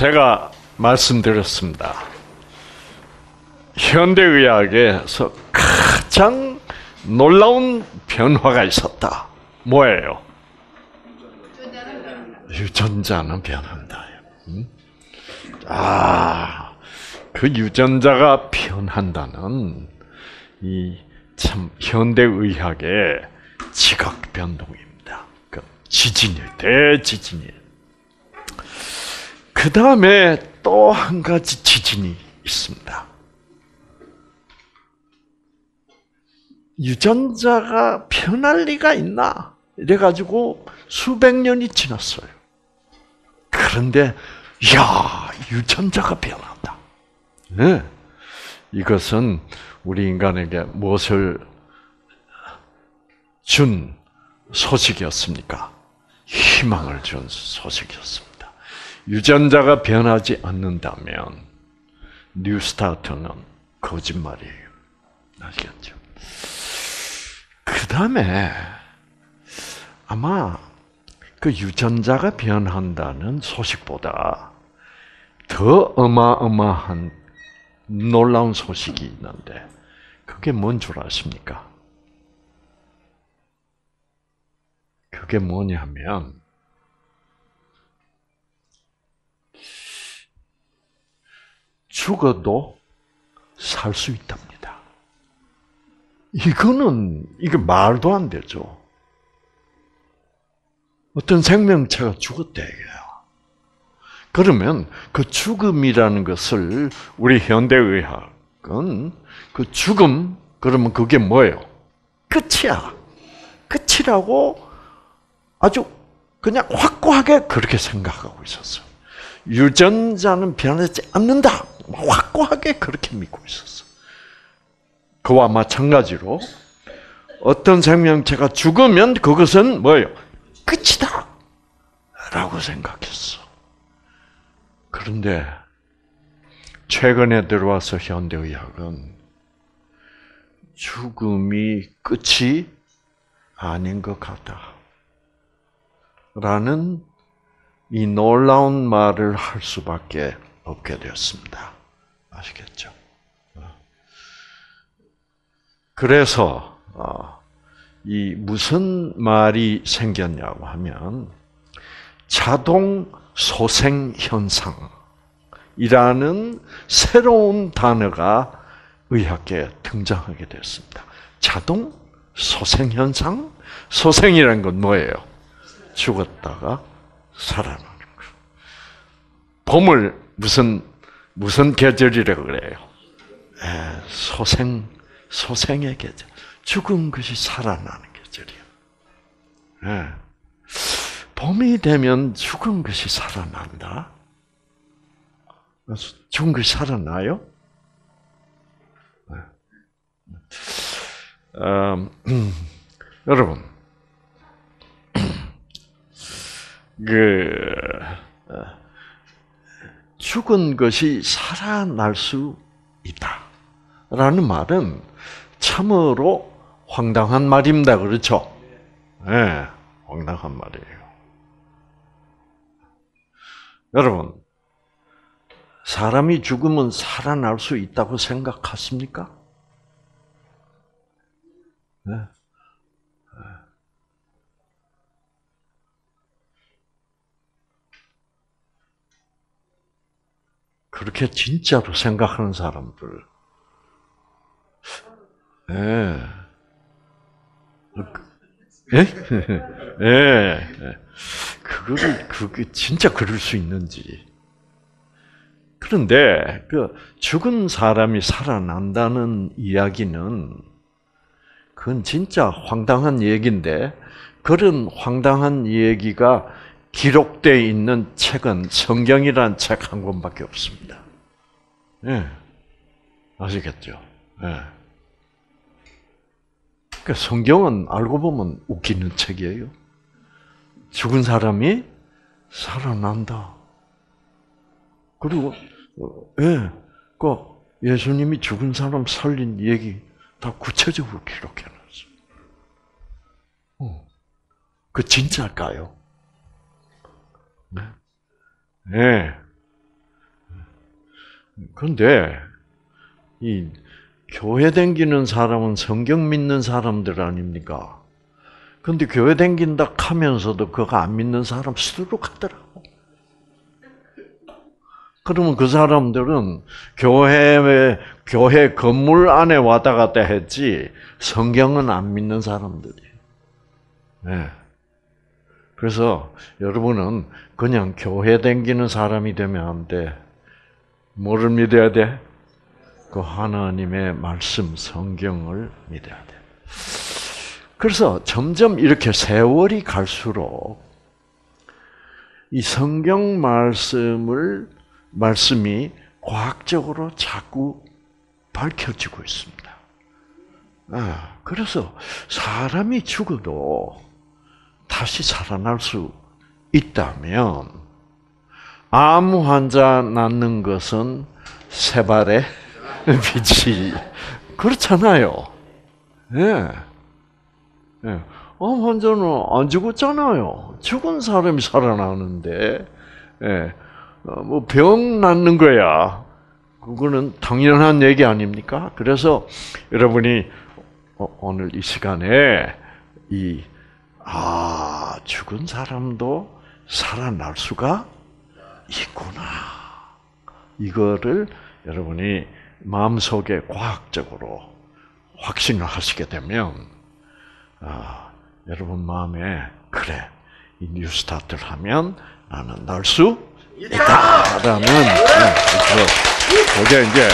제가 말씀드렸습니다. 현대의학에서 가장 놀라운 변화가 있었다. 뭐예요? 유전자는 변한다. 음? 아, 그 유전자가 변한다는 이 참 현대의학의 지각 변동입니다. 그 지진이 대지진이. 그 다음에 또 한 가지 지진이 있습니다. 유전자가 변할 리가 있나? 이래가지고 수백 년이 지났어요. 그런데, 야 유전자가 변한다. 네. 이것은 우리 인간에게 무엇을 준 소식이었습니까? 희망을 준 소식이었습니다. 유전자가 변하지 않는다면 뉴스타트는 거짓말이에요. 아시겠죠? 그 다음에 아마 그 유전자가 변한다는 소식보다 더 어마어마한 놀라운 소식이 있는데 그게 뭔 줄 아십니까? 그게 뭐냐면 죽어도 살 수 있답니다. 이거는 이게 말도 안 되죠. 어떤 생명체가 죽었대 요 그러면 그 죽음이라는 것을 우리 현대의학은 그 죽음 그러면 그게 뭐예요? 끝이야. 끝이라고 아주 그냥 확고하게 그렇게 생각하고 있었어. 유전자는 변하지 않는다. 확고하게 그렇게 믿고 있었어. 그와 마찬가지로 어떤 생명체가 죽으면 그것은 뭐예요? 끝이다. 라고 생각했어. 그런데 최근에 들어와서 현대의학은 죽음이 끝이 아닌 것 같다. 라는 이 놀라운 말을 할 수밖에 없게 되었습니다. 아시겠죠? 그래서 어, 이 무슨 말이 생겼냐고 하면 자동 소생 현상이라는 새로운 단어가 의학계에 등장하게 됐습니다. 자동 소생 현상? 소생이라는 건 뭐예요? 죽었다가 살아나는 거. 봄을 무슨 무슨 계절이라고 그래요? 에, 소생 소생의 계절. 죽은 것이 살아나는 계절이에요. 에. 봄이 되면 죽은 것이 살아난다. 죽은 것이 살아나요? 음, 여러분, 그 어, 죽은 것이 살아날 수 있다 라는 말은 참으로 황당한 말입니다. 그렇죠? 예, 네, 황당한 말이에요. 여러분, 사람이 죽으면 살아날 수 있다고 생각하십니까? 네. 그렇게 진짜로 생각하는 사람들, 예. 예? 예. 그거를, 그게 진짜 그럴 수 있는지. 그런데, 그, 죽은 사람이 살아난다는 이야기는, 그건 진짜 황당한 얘기인데, 그런 황당한 얘기가 기록되어 있는 책은 성경이라는 책한 권밖에 없습니다. 예. 아시겠죠? 예. 그러니까 성경은 알고 보면 웃기는 책이에요. 죽은 사람이 살아난다. 그리고 예, 그 예수님이 죽은 사람 살린 얘기 다 구체적으로 기록해놨어. 어. 그 진짜일까요? 네. 네. 그런데 이 교회 댕기는 사람은 성경 믿는 사람들 아닙니까? 근데 교회 댕긴다 하면서도 그거 안 믿는 사람 수두룩하더라고. 그러면 그 사람들은 교회 교회 건물 안에 왔다 갔다 했지 성경은 안 믿는 사람들이. 네. 그래서 여러분은 그냥 교회 댕기는 사람이 되면 안 돼. 뭐를 믿어야 돼? 그 하나님의 말씀 성경을 믿어야 돼. 그래서 점점 이렇게 세월이 갈수록 이 성경 말씀을 말씀이 과학적으로 자꾸 밝혀지고 있습니다. 아, 그래서 사람이 죽어도 다시 살아날 수 있다면 암 환자 낫는 것은 세 발의 빛이 그렇잖아요. 예. 예. 암 환자는 안 죽었잖아요. 죽은 사람이 살아나는데, 예. 어, 뭐병 낫는 거야. 그거는 당연한 얘기 아닙니까? 그래서 여러분이 어, 오늘 이 시간에 이, 아, 죽은 사람도 살아날 수가 있구나. 이거를 여러분이 마음속에 과학적으로 확신을 하시게 되면, 아, 여러분 마음에, 그래, 이 뉴스타트를 하면 나는 날 수 있다라는, 네, 그게 이제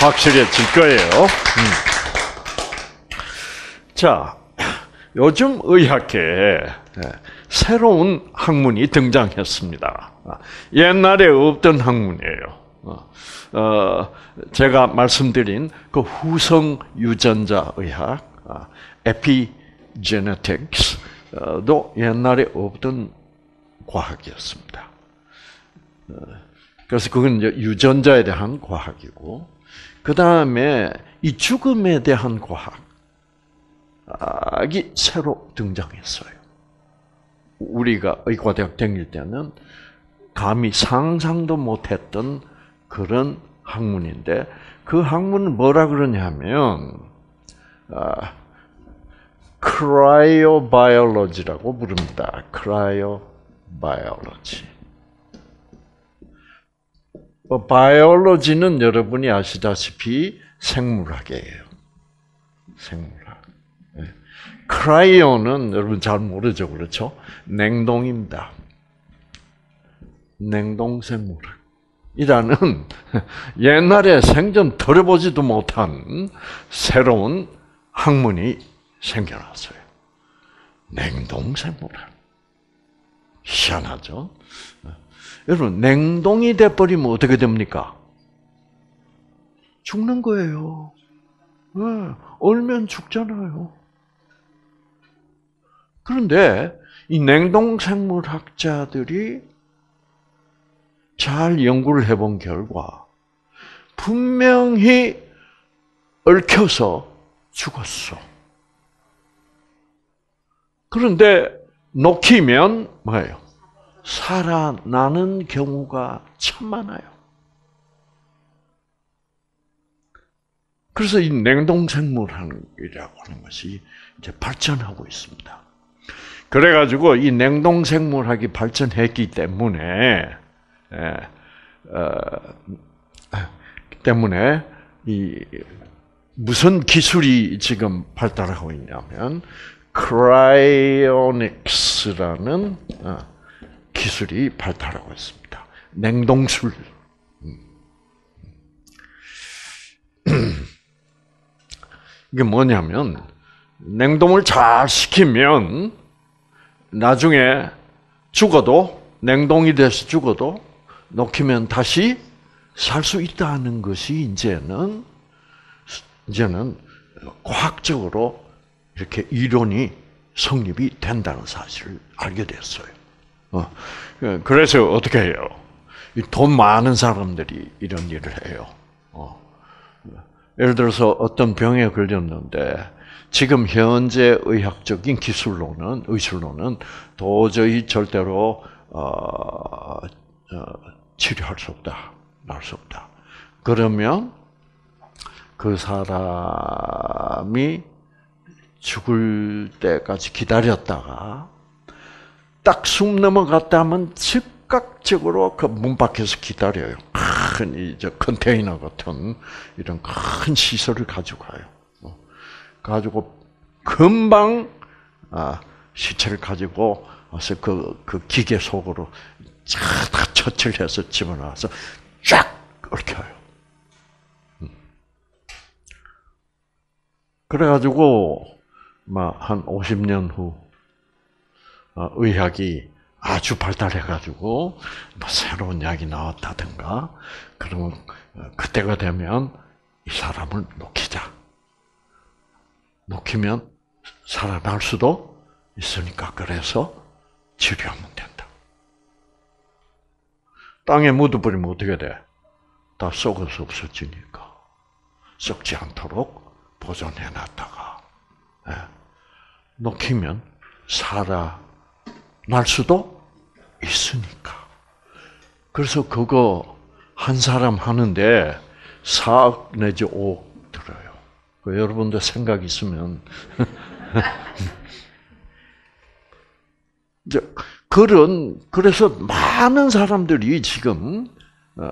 확실해질 거예요. 음. 자, 요즘 의학계에 네, 새로운 학문이 등장했습니다. 옛날에 없던 학문이에요. 어, 어, 제가 말씀드린 그 후성 유전자 의학, 에피제네틱스도 옛날에 없던 과학이었습니다. 어, 그래서 그건 이제 유전자에 대한 과학이고, 그 다음에 이 죽음에 대한 과학 이 새로 등장했어요. 우리가 의과대학 다닐 때는 감히 상상도 못했던 그런 학문인데 그 학문은 뭐라 그러냐면 아, 크라이오바이올로지라고 부릅니다. 크라이오바이올로지. 뭐 바이올로지는 여러분이 아시다시피 생물학이에요. 생물학. 네. 크라이오는 여러분 잘 모르죠, 그렇죠? 냉동입니다. 냉동 생물학. 이라는 옛날에 생전 들어보지도 못한 새로운 학문이 생겨났어요. 냉동 생물학. 희한하죠? 여러분, 냉동이 돼버리면 어떻게 됩니까? 죽는 거예요. 네, 얼면 죽잖아요. 그런데 이 냉동 생물학자들이 잘 연구를 해본 결과 분명히 얽혀서 죽었어. 그런데 녹히면 뭐예요? 살아나는 경우가 참 많아요. 그래서 이 냉동생물이라고 하는 것이 이제 발전하고 있습니다. 그래가지고 이 냉동 생물학이 발전했기 때문에, 예, 어, 때문에 이 무슨 기술이 지금 발달하고 있냐면 크라이오닉스라는 어, 기술이 발달하고 있습니다. 냉동술. 음. 이게 뭐냐면 냉동을 잘 시키면 나중에 죽어도 냉동이 돼서 죽어도 녹이면 다시 살 수 있다는 것이 이제는 이제는 과학적으로 이렇게 이론이 성립이 된다는 사실을 알게 됐어요. 어, 그래서 어떻게 해요? 돈 많은 사람들이 이런 일을 해요. 어. 예를 들어서 어떤 병에 걸렸는데 지금 현재 의학적인 기술로는 의술로는 도저히 절대로 어, 어, 치료할 수 없다, 나을 수 없다. 그러면 그 사람이 죽을 때까지 기다렸다가 딱 숨 넘어갔다 하면 즉각적으로 그 문 밖에서 기다려요. 큰 이제 컨테이너 같은 이런 큰 시설을 가지고 가요. 어. 가지고 금방 아, 시체를 가지고 와서 그, 그 기계 속으로 쫙 처치를 해서 집어넣어서 쫙 얽혀요. 음. 그래가지고, 한 50년 후, 어, 의학이 아주 발달해가지고, 뭐 새로운 약이 나왔다든가, 그러면, 어, 그때가 되면 이 사람을 놓기자. 놓기면 살아날 수도 있으니까, 그래서 치료하면 된다. 땅에 묻어버리면 어떻게 돼? 다 썩어서 없어지니까. 썩지 않도록 보존해 놨다가, 예. 녹히면 살아날 수도 있으니까. 그래서 그거 한 사람 하는데 4억 내지 5억 들어요. 그 여러분들 생각 있으면 이제 그런 그래서 많은 사람들이 지금 어,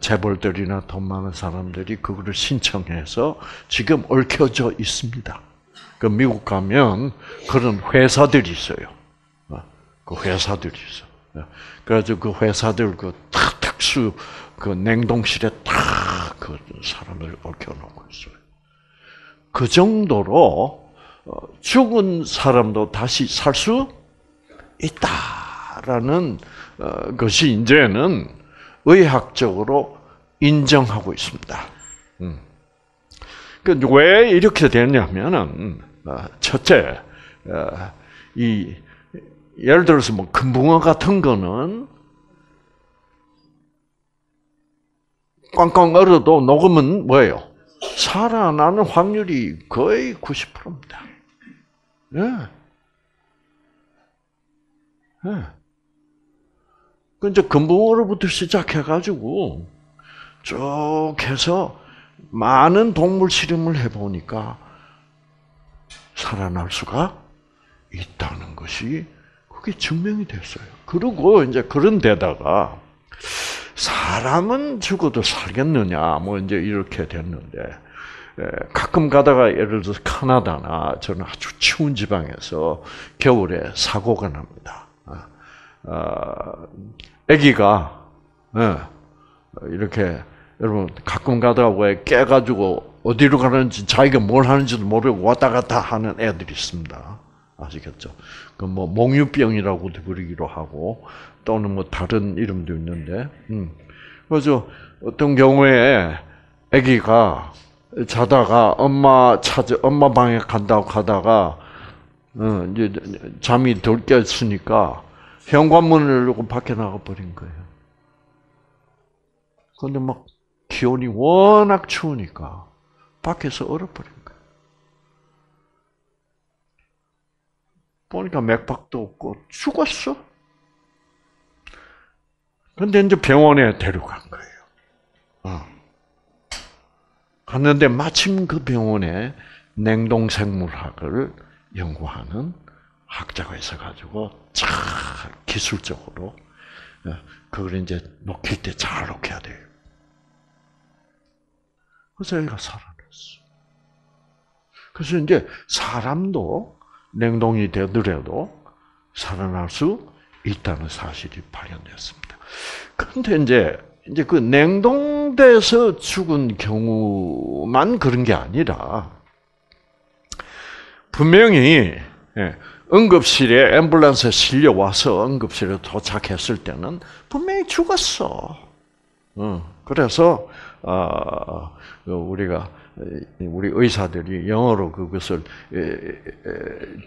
재벌들이나 돈 많은 사람들이 그거를 신청해서 지금 얽혀져 있습니다. 그 미국 가면 그런 회사들이 있어요. 어, 그 회사들이 있어. 어, 그래서 그 회사들 그 특수 그 냉동실에 다 그 사람을 얽혀놓고 있어요. 그 정도로 죽은 사람도 다시 살 수 있다라는 어, 것이 이제는 의학적으로 인정하고 있습니다. 음. 그왜 이렇게 됐냐면은 어, 첫째 어, 이 예를 들어서 뭐 금붕어 같은 거는 꽝꽝 얼어도 녹으면 뭐예요? 살아나는 확률이 거의 90%입니다. 예. 네. 그 이제 금붕어로부터 시작해가지고 쭉 해서 많은 동물 실험을 해보니까 살아날 수가 있다는 것이 그게 증명이 됐어요. 그리고 이제 그런 데다가 사람은 죽어도 살겠느냐, 뭐 이제 이렇게 됐는데, 가끔 가다가 예를 들어서 카나다나 저는 아주 추운 지방에서 겨울에 사고가 납니다. 어, 아기가 예, 이렇게 여러분 가끔 가다가 왜 깨가지고 어디로 가는지 자기가 뭘 하는지도 모르고 왔다 갔다 하는 애들이 있습니다. 아시겠죠? 그 뭐 몽유병이라고도 부르기로 하고 또는 뭐 다른 이름도 있는데, 음. 그래서 어떤 경우에 아기가 자다가 엄마 찾아 엄마 방에 간다고 가다가 어, 이제 잠이 덜 깼으니까 현관문을 열고 밖에 나가 버린 거예요. 그런데 막 기온이 워낙 추우니까 밖에서 얼어버린 거예요. 보니까 맥박도 없고 죽었어. 근데 이제 병원에 데려간 거예요. 어. 갔는데 마침 그 병원에 냉동생물학을 연구하는 학자가 있어가지고 잘 기술적으로 어, 그걸 이제 녹일 때잘 녹여야 돼요. 그래서 얘가 살아났어. 그래서 이제 사람도 냉동이 되더라도 살아날 수 있다는 사실이 발견됐습니다. 그런데 이제 이제 그 냉동돼서 죽은 경우만 그런 게 아니라 분명히 예, 응급실에 앰뷸런스에 실려 와서 응급실에 도착했을 때는 분명히 죽었어. 그래서 어, 우리가 우리 의사들이 영어로 그것을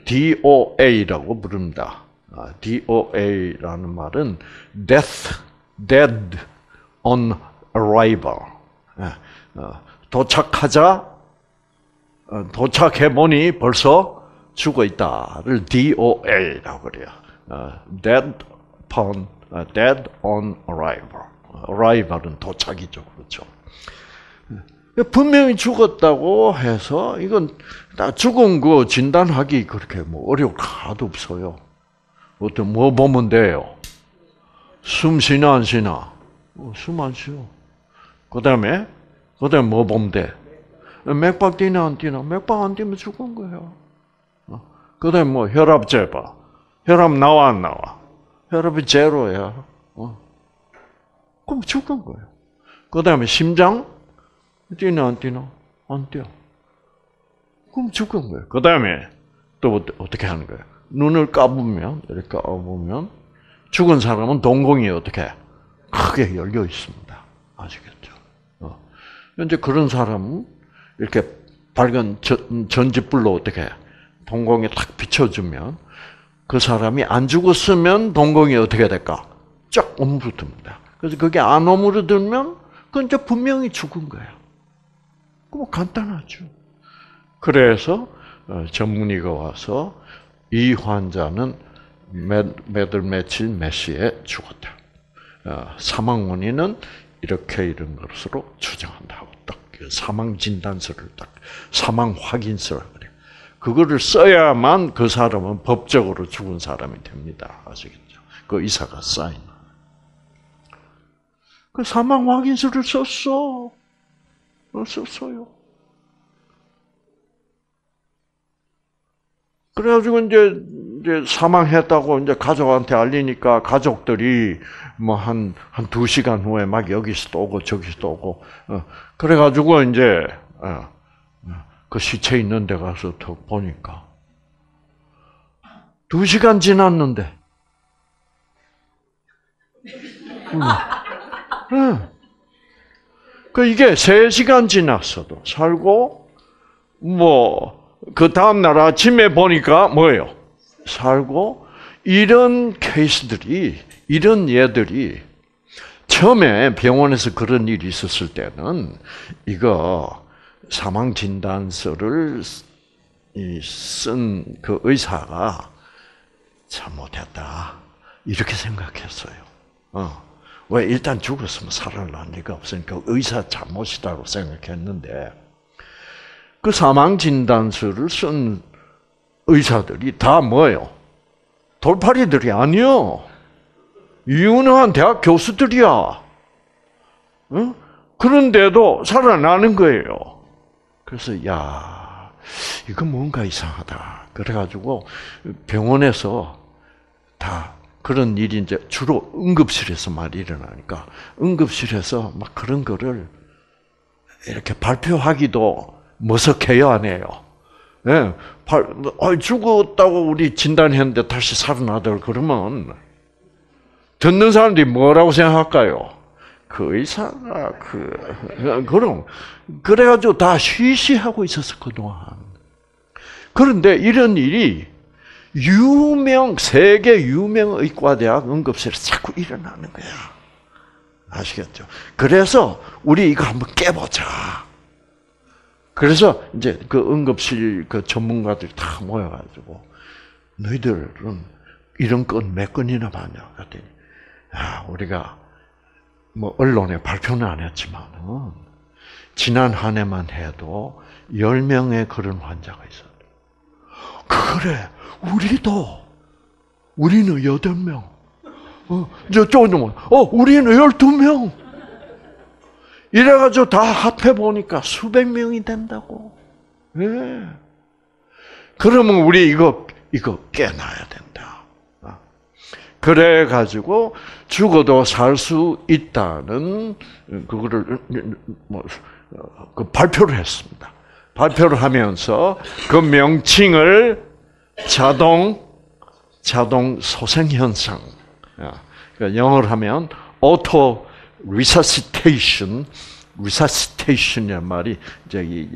DOA라고 부릅니다. 아, DOA라는 말은 death, dead on arrival. 예, 어, 도착하자 어, 도착해 보니 벌써 죽어 있다를 DOA라고 그래요. 어, dead upon, 어, dead on arrival. arrival은 도착이죠, 그렇죠. 분명히 죽었다고 해서 이건 다 죽은 거 진단하기 그렇게 뭐 어려울 하나도 없어요. 어떤 뭐 보면 돼요? 숨 쉬나 안 쉬나? 어, 숨안 쉬어. 그 다음에 그 다음에 뭐 보면 돼? 맥박 뛰나 안 뛰나? 맥박 안 뛰면 죽은 거예요. 어. 그 다음에 뭐 혈압 재봐. 혈압 나와 안 나와? 혈압이 제로야. 어. 그럼 죽은 거예요. 그 다음에 심장 뛰나 안 뛰나? 안 뛰어. 그럼 죽은 거예요. 그 다음에 또 어떻게 하는 거예요? 눈을 까보면 이렇게 까보면 죽은 사람은 동공이 어떻게 크게 열려 있습니다. 아시겠죠? 어. 이제 그런 사람은 이렇게 밝은 전지불로 어떻게 동공에 탁 비춰주면 그 사람이 안 죽었으면 동공이 어떻게 될까? 쫙 오므러듭니다. 그래서 그게 안 오므러들면 그건 이제 분명히 죽은 거예요. 뭐 간단하죠. 그래서 어, 전문의가 와서 이 환자는 몇, 월 며칠 몇 시에 죽었다. 어, 사망 원인은 이렇게 이런 것으로 추정한다고 딱그 사망 진단서를 딱 사망 확인서를 그래. 그거를 써야만 그 사람은 법적으로 죽은 사람이 됩니다. 아시겠죠? 그 의사가 사인. 그 사망 확인서를 썼어. 어, 썼어요. 그래가지고 이제, 이제 사망했다고 이제 가족한테 알리니까 가족들이 뭐 한, 한 두 시간 후에 막 여기서 또 오고 저기서 또 오고, 어, 그래가지고 이제, 어, 그 시체 있는 데 가서 더 보니까, 두 시간 지났는데, 응. 응. 그 이게 세 시간 지났어도 살고, 뭐, 그 다음 날 아침에 보니까 뭐예요? 살고 이런 케이스들이 이런 예들이 처음에 병원에서 그런 일이 있었을 때는 이거 사망 진단서를 쓴 그 의사가 잘못했다 이렇게 생각했어요. 어. 왜 일단 죽었으면 살아날 리가 없으니까 의사 잘못이라고 생각했는데 그 사망 진단서를 쓴 의사들이 다 뭐예요? 돌팔이들이 아니요. 유능한 대학 교수들이야. 응? 그런데도 살아나는 거예요. 그래서 야 이거 뭔가 이상하다. 그래가지고 병원에서 다 그런 일이 이제 주로 응급실에서 말 일어나니까 응급실에서 막 그런 거를 이렇게 발표하기도 머석해요, 안 해요? 예, 아, 죽었다고 우리 진단했는데 다시 살아나들 그러면 듣는 사람들이 뭐라고 생각할까요? 그 의사가 그 그럼 그래가지고 다 쉬쉬하고 있었어 그동안. 그런데 이런 일이 유명 세계 유명 의과대학 응급실에 자꾸 일어나는 거야. 아시겠죠? 그래서 우리 이거 한번 깨보자. 그래서 이제 그 응급실 그 전문가들이 다 모여가지고 너희들은 이런 건 몇 건이나 봤냐? 그랬더니 야 우리가 뭐 언론에 발표는 안 했지만 지난 한 해만 해도 10명의 그런 환자가 있었다. 그래, 우리도, 우리는 8명. 어, 저, 저, 어, 우리는 12명. 이래가지고 다 합해보니까 수백 명이 된다고. 예. 그러면 우리 이거, 이거 깨놔야 된다. 어. 그래가지고 죽어도 살 수 있다는 그거를 뭐, 그 발표를 했습니다. 발표를 하면서 그 명칭을 자동 자동 소생 현상. 그러니까 영어로 하면 auto resuscitation, resuscitation이란 말이 이제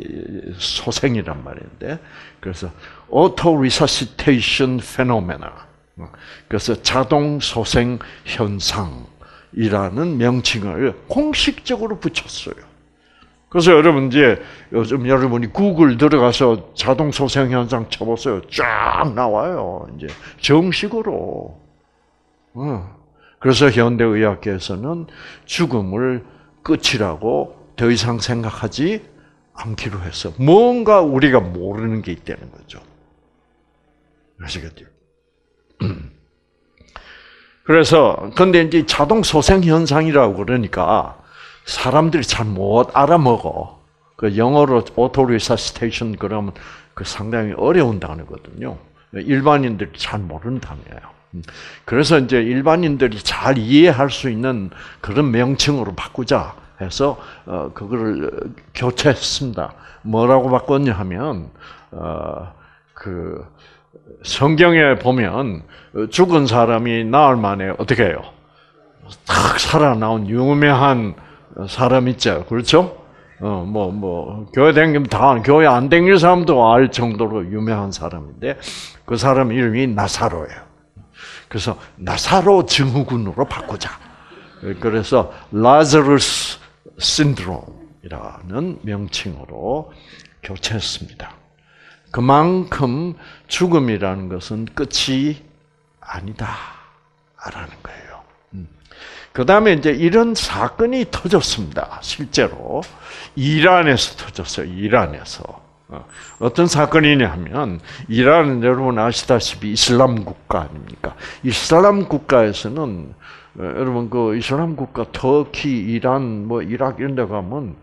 소생이란 말인데, 그래서 auto resuscitation phenomena. 그래서 자동 소생 현상이라는 명칭을 공식적으로 붙였어요. 그래서 여러분 이제 요즘 여러분이 구글 들어가서 자동 소생 현상 쳐보세요. 쫙 나와요. 이제 정식으로. 그래서 현대의학계에서는 죽음을 끝이라고 더 이상 생각하지 않기로 했어. 뭔가 우리가 모르는 게 있다는 거죠. 아시겠죠? 그래서 근데 이제 자동 소생 현상이라고 그러니까 사람들이 잘 못 알아먹어. 그 영어로 autoresuscitation 그러면 그 상당히 어려운 단어거든요. 일반인들이 잘 모르는 단어예요. 그래서 이제 일반인들이 잘 이해할 수 있는 그런 명칭으로 바꾸자 해서 어 그거를 교체했습니다. 뭐라고 바꿨냐 하면 어 그 성경에 보면 죽은 사람이 나흘 만에 어떻게 해요? 탁 살아나온 유명한 사람 있죠, 그렇죠? 어, 뭐, 뭐, 교회 댕기면 다, 교회 안 댕길 사람도 알 정도로 유명한 사람인데, 그 사람 이름이 나사로예요. 그래서 나사로 증후군으로 바꾸자. 그래서 라자루스 신드롬이라는 명칭으로 교체했습니다. 그만큼 죽음이라는 것은 끝이 아니다라는 거예요. 음. 그 다음에 이제 이런 사건이 터졌습니다. 실제로 이란에서 터졌어요. 이란에서 어, 어떤 사건이냐 하면 이란은 여러분 아시다시피 이슬람 국가 아닙니까? 이슬람 국가에서는 어, 여러분 그 이슬람 국가 터키, 이란, 뭐 이락 이런 데 가면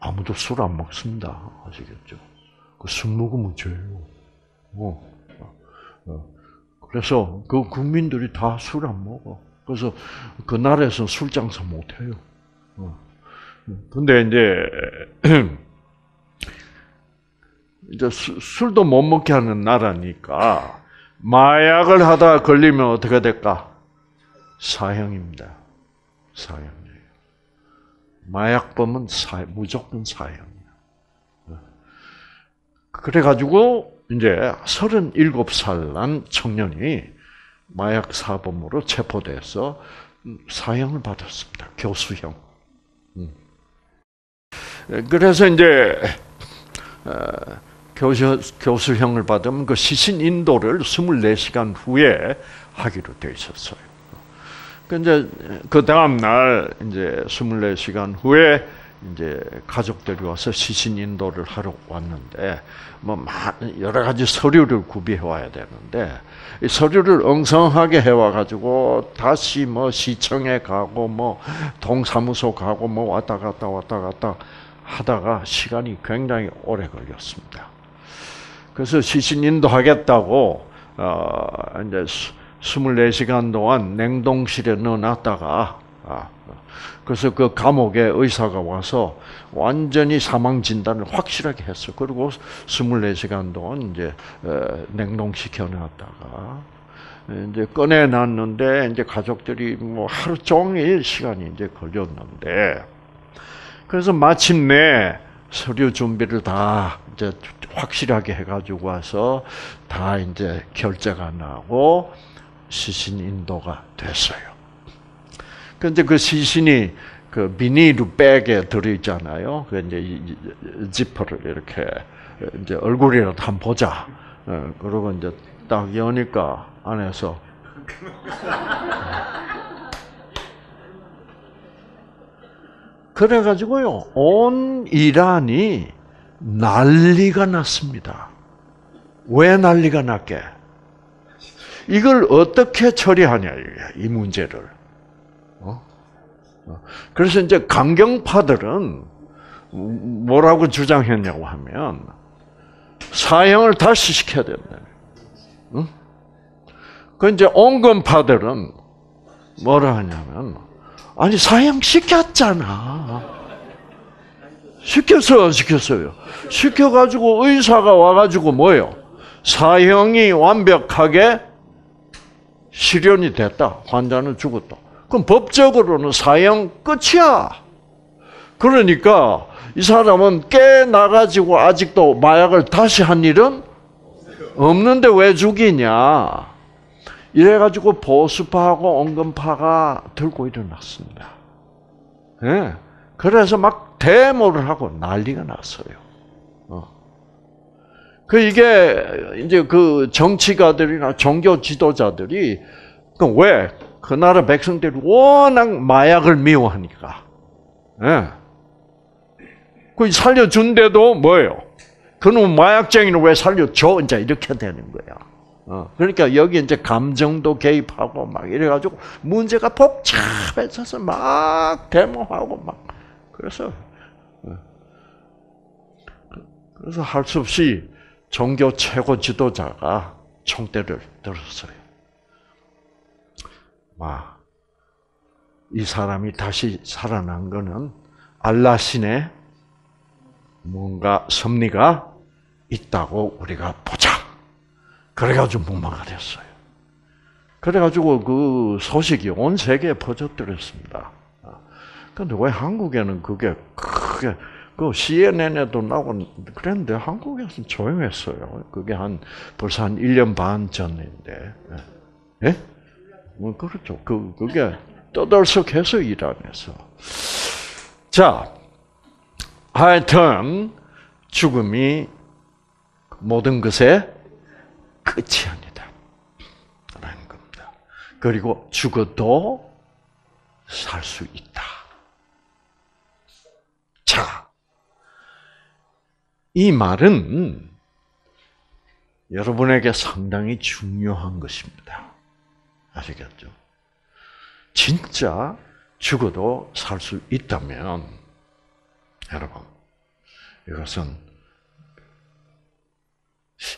아무도 술 안 먹습니다. 아시겠죠? 그술 먹으면 죄예요. 어. 어. 그래서 그 국민들이 다 술 안 먹어. 그래서 그 나라에서 술 장사 못 해요. 어. 근데 이제 이제 술도 못 먹게 하는 나라니까 마약을 하다 걸리면 어떻게 될까? 사형입니다. 사형이에요. 마약범은 사, 무조건 사형이에요. 그래가지고 이제 37살 난 청년이 마약 사범으로 체포돼서 사형을 받았습니다. 교수형. 음. 그래서 이제 어, 교수, 교수형을 받으면 그 시신 인도를 24시간 후에 하기로 되어 있었어요. 그 이제 그 다음 날 이제 24시간 후에 이제 가족들이 와서 시신 인도를 하러 왔는데 뭐 여러 가지 서류를 구비해 와야 되는데 이 서류를 엉성하게 해와 가지고 다시 뭐 시청에 가고 뭐 동사무소 가고 뭐 왔다 갔다 왔다 갔다 하다가 시간이 굉장히 오래 걸렸습니다. 그래서 시신 인도하겠다고 어 이제 24시간 동안 냉동실에 넣어놨다가 아, 그래서 그 감옥에 의사가 와서 완전히 사망 진단을 확실하게 했어. 그리고 24시간 동안 이제 어, 냉동시켜 놨다가 이제 꺼내 놨는데 이제 가족들이 뭐 하루 종일 시간이 이제 걸렸는데 그래서 마침내 서류 준비를 다 이제 확실하게 해가지고 와서 다 이제 결제가 나고 시신 인도가 됐어요. 근데 그 시신이 그 비닐로 백에 들어있잖아요. 그 이제 지퍼를 이렇게 이제 얼굴이라도 한번 보자. 어, 그러고 이제 딱 여니까 안에서 그래가지고요 온 이란이 난리가 났습니다. 왜 난리가 났게? 이걸 어떻게 처리하냐 이 문제를. 그래서 이제 강경파들은 뭐라고 주장했냐고 하면 사형을 다시 시켜야 된다. 응? 그 이제 온건파들은 뭐라 하냐면 아니 사형 시켰잖아. 시켰어요, 시켰어요. 시켜가지고 의사가 와가지고 뭐요? 사형이 완벽하게 실현이 됐다. 환자는 죽었다. 그럼 법적으로는 사형 끝이야. 그러니까 이 사람은 깨 나가지고 아직도 마약을 다시 한 일은 없는데 왜 죽이냐? 이래가지고 보수파하고 온건파가 들고 일어났습니다. 예. 그래서 막 데모를 하고 난리가 났어요. 어. 그 이게 이제 그 정치가들이나 종교 지도자들이 그 왜 그 나라 백성들이 워낙 마약을 미워하니까. 예. 그 살려준데도 뭐예요? 그놈 마약쟁이는 왜 살려줘? 이제 이렇게 되는 거야. 어, 그러니까 여기 이제 감정도 개입하고 막 이래가지고 문제가 복잡해져서 막 데모하고 막 그래서 어. 그래서 할 수 없이 종교 최고 지도자가 총대를 들었어요. 와, 이 사람이 다시 살아난 거는 알라신의 뭔가 섭리가 있다고 우리가 보자. 그래가지고 무마가 됐어요. 그래가지고 그 소식이 온 세계에 퍼져들었습니다. 근데 왜 한국에는 그게 크게 그 CNN에도 나오고 그랬는데 한국에서는 조용했어요. 그게 한 벌써 한 1년 반 전인데. 예? 뭐 그렇죠. 그 그게 떠들썩해서 이란에서. 자, 하여튼 죽음이 모든 것의 끝이 아니다. 라는 겁니다. 그리고 죽어도 살 수 있다. 자, 이 말은 여러분에게 상당히 중요한 것입니다. 아시겠죠? 진짜 죽어도 살 수 있다면, 여러분, 이것은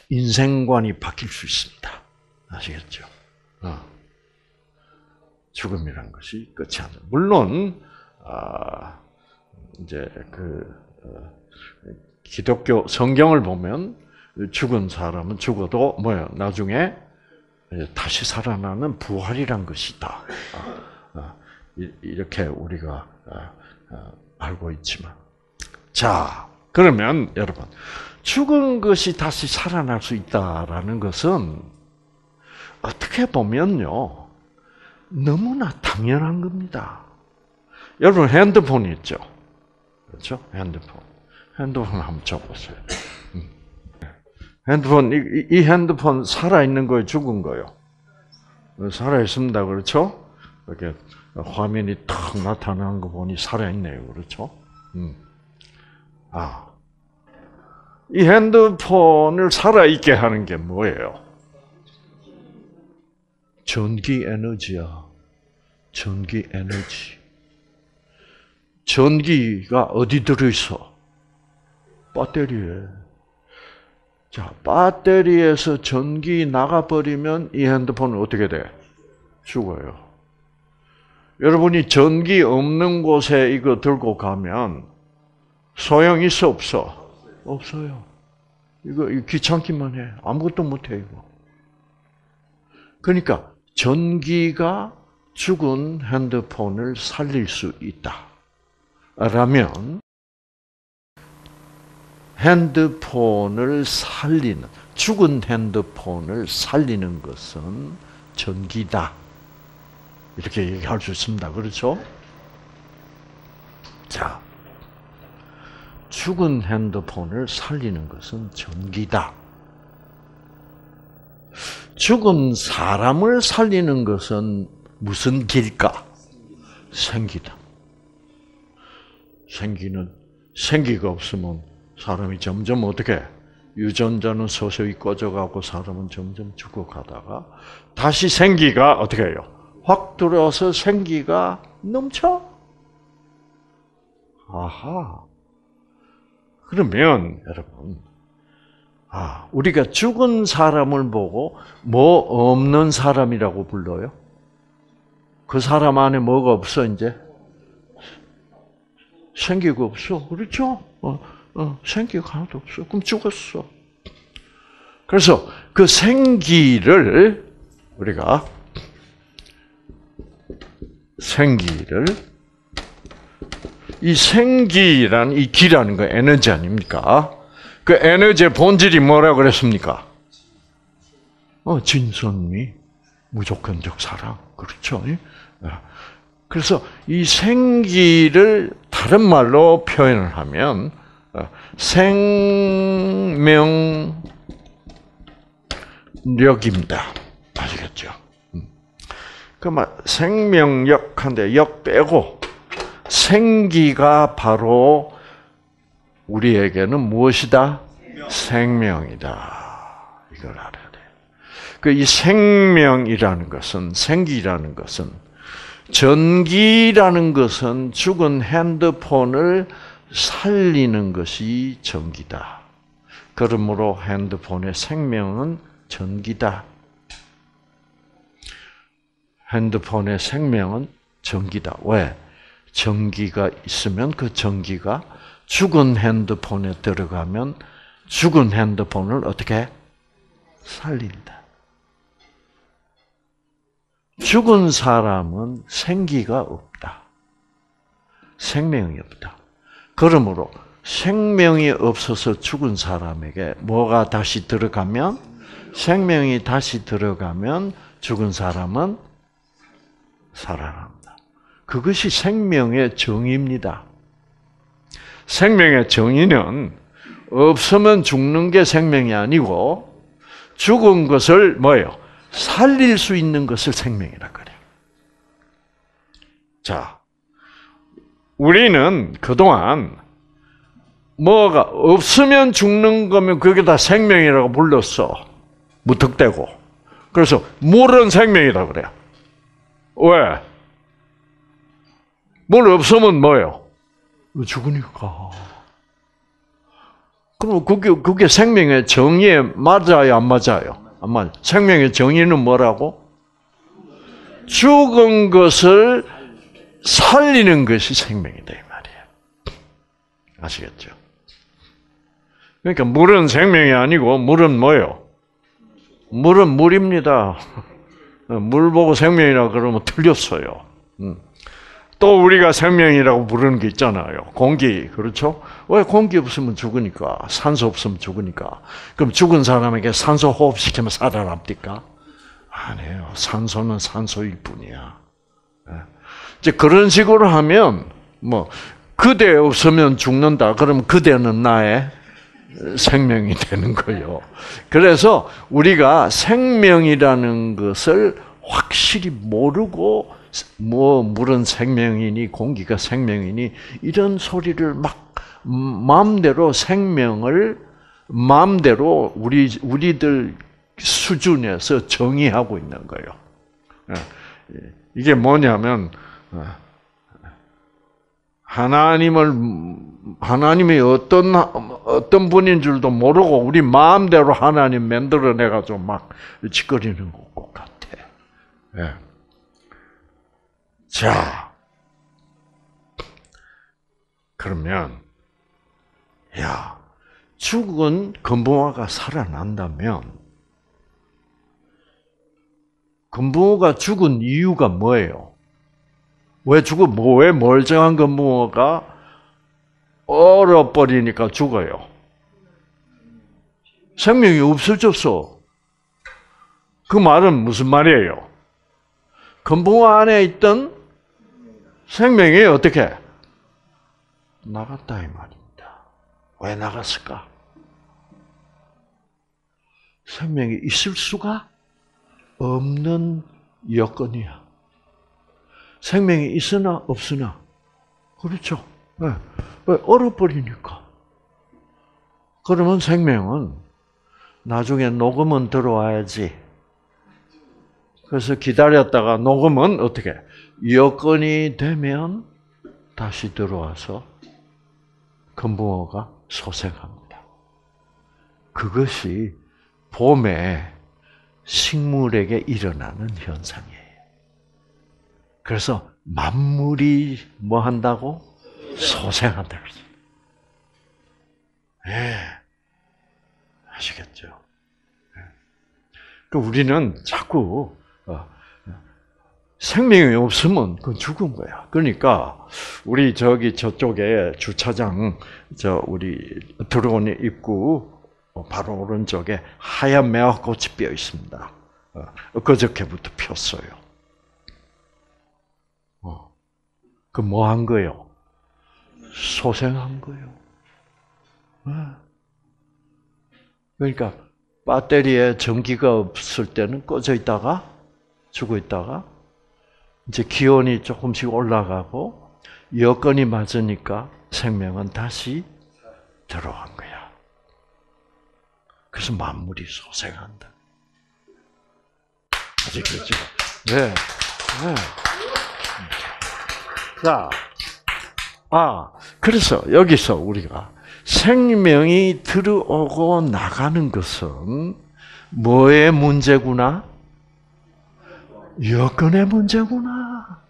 인생관이 바뀔 수 있습니다. 아시겠죠? 어. 죽음이란 것이 끝이 아니다. 물론, 아, 이제 그, 어, 기독교 성경을 보면 죽은 사람은 죽어도 뭐야 나중에 다시 살아나는 부활이란 것이다. 어, 어, 이렇게 우리가 어, 알고 있지만, 자 그러면 여러분 죽은 것이 다시 살아날 수 있다라는 것은 어떻게 보면요 너무나 당연한 겁니다. 여러분 핸드폰 있죠, 그렇죠? 핸드폰. 핸드폰 한번 줘보세요. 음. 핸드폰 이, 이 핸드폰 살아 있는 거예요, 죽은 거요? 살아 있습니다, 그렇죠? 이렇게 화면이 탁 나타나는 거 보니 살아 있네요, 그렇죠? 음. 아, 이 핸드폰을 살아 있게 하는 게 뭐예요? 전기 에너지야. 전기 에너지. 전기가 어디 들어있어? 배터리에. 자, 배터리에서 전기 나가버리면 이 핸드폰은 어떻게 돼? 죽어요. 여러분이 전기 없는 곳에 이거 들고 가면 소용 있어 없어? 없어요. 이거 귀찮기만 해. 아무것도 못해 이거. 그러니까 전기가 죽은 핸드폰을 살릴 수 있다. 라면 핸드폰을 살리는 죽은 핸드폰을 살리는 것은 전기다. 이렇게 얘기할 수 있습니다. 그렇죠? 자, 죽은 핸드폰을 살리는 것은 전기다. 죽은 사람을 살리는 것은 무슨 길까? 생기다. 생기는 생기가 없으면 사람이 점점 어떻게 유전자는 서서히 꺼져가고 사람은 점점 죽어가다가 다시 생기가 어떻게 해요? 확 들어와서 생기가 넘쳐. 아하. 그러면 여러분, 아 우리가 죽은 사람을 보고 뭐 없는 사람이라고 불러요? 그 사람 안에 뭐가 없어 이제? 생기가 없어, 그렇죠? 어. 어, 생기가 하나도 없어. 그럼 죽었어. 그래서 그 생기를 우리가 생기를 이 생기란 이 기라는 거 에너지 아닙니까? 그 에너지의 본질이 뭐라고 그랬습니까? 어, 진선미, 무조건적 사랑. 그렇죠? 예? 그래서 이 생기를 다른 말로 표현을 하면 생명력입니다. 아시겠죠? 음. 그러면 생명력 한데 역 빼고 생기가 바로 우리에게는 무엇이다? 생명 이다. 이걸 알아야 돼. 그이 생명이라는 것은 생기라는 것은 전기라는 것은 죽은 핸드폰을 살리는 것이 전기다. 그러므로 핸드폰의 생명은 전기다. 핸드폰의 생명은 전기다. 왜? 전기가 있으면 그 전기가 죽은 핸드폰에 들어가면 죽은 핸드폰을 어떻게 살린다. 죽은 사람은 생기가 없다. 생명이 없다. 그러므로 생명이 없어서 죽은 사람에게 뭐가 다시 들어가면 생명이 다시 들어가면 죽은 사람은 살아납니다. 그것이 생명의 정의입니다. 생명의 정의는 없으면 죽는 게 생명이 아니고 죽은 것을 뭐예요? 살릴 수 있는 것을 생명이라 그래요. 자, 우리는 그동안 뭐가 없으면 죽는 거면 그게 다 생명이라고 불렀어. 무턱대고. 그래서 물은 생명이다 그래요. 왜? 물 없으면 뭐예요? 죽으니까. 그럼 그게, 그게 생명의 정의에 맞아요, 안 맞아요? 안 맞아요. 생명의 정의는 뭐라고? 죽은 것을 살리는 것이 생명이다, 이 말이에요. 아시겠죠? 그러니까 물은 생명이 아니고, 물은 뭐예요? 물은 물입니다. 물 보고 생명이라 그러면 틀렸어요. 음. 또 우리가 생명이라고 부르는 게 있잖아요. 공기, 그렇죠? 왜 공기 없으면 죽으니까, 산소 없으면 죽으니까. 그럼 죽은 사람에게 산소 호흡시키면 살아납니까? 아니에요. 산소는 산소일 뿐이야. 예. 이제 그런 식으로 하면, 뭐, 그대 없으면 죽는다. 그러면 그대는 나의 생명이 되는 거예요. 그래서 우리가 생명이라는 것을 확실히 모르고 뭐 물은 생명이니 공기가 생명이니 이런 소리를 막 마음대로 생명을 마음대로 우리 우리들 수준에서 정의하고 있는 거예요. 예. 이게 뭐냐면 어, 하나님을 하나님이 어떤 어떤 분인 줄도 모르고 우리 마음대로 하나님 만들어내 가지고 막 짓거리는 것 같아. 예. 자, 그러면, 야, 죽은 금붕어가 살아난다면, 금붕어가 죽은 이유가 뭐예요? 왜 죽어, 뭐, 왜 멀쩡한 금붕어가 얼어버리니까 죽어요? 생명이 없어졌어. 그 말은 무슨 말이에요? 금붕어 안에 있던 생명이 어떻게 나갔다 이 말입니다. 왜 나갔을까? 생명이 있을 수가 없는 여건이야. 생명이 있으나 없으나 그렇죠. 왜? 왜 얼어버리니까. 그러면 생명은 나중에 녹음은 들어와야지. 그래서 기다렸다가 녹음은 어떻게 여건이 되면 다시 들어와서 금붕어가 소생합니다. 그것이 봄에 식물에게 일어나는 현상이에요. 그래서 만물이 뭐 한다고? 소생한다. 예. 네. 아시겠죠? 그 우리는 자꾸 어, 생명이 없으면 그 죽은 거야. 그러니까 우리 저기 저쪽에 주차장 저 우리 들어오는 입구 바로 오른쪽에 하얀 매화꽃이 피어 있습니다. 어, 그저께부터 폈어요. 어. 그 뭐 한 거요? 소생한 거요. 그러니까 배터리에 전기가 없을 때는 꺼져 있다가 죽어 있다가 이제 기온이 조금씩 올라가고 여건이 맞으니까 생명은 다시 들어간 거야. 그래서 만물이 소생한다. 아시겠죠? 네. 네. 자, 아, 그래서 여기서 우리가 생명이 들어오고 나가는 것은 뭐의 문제구나? 여건의 문제구나.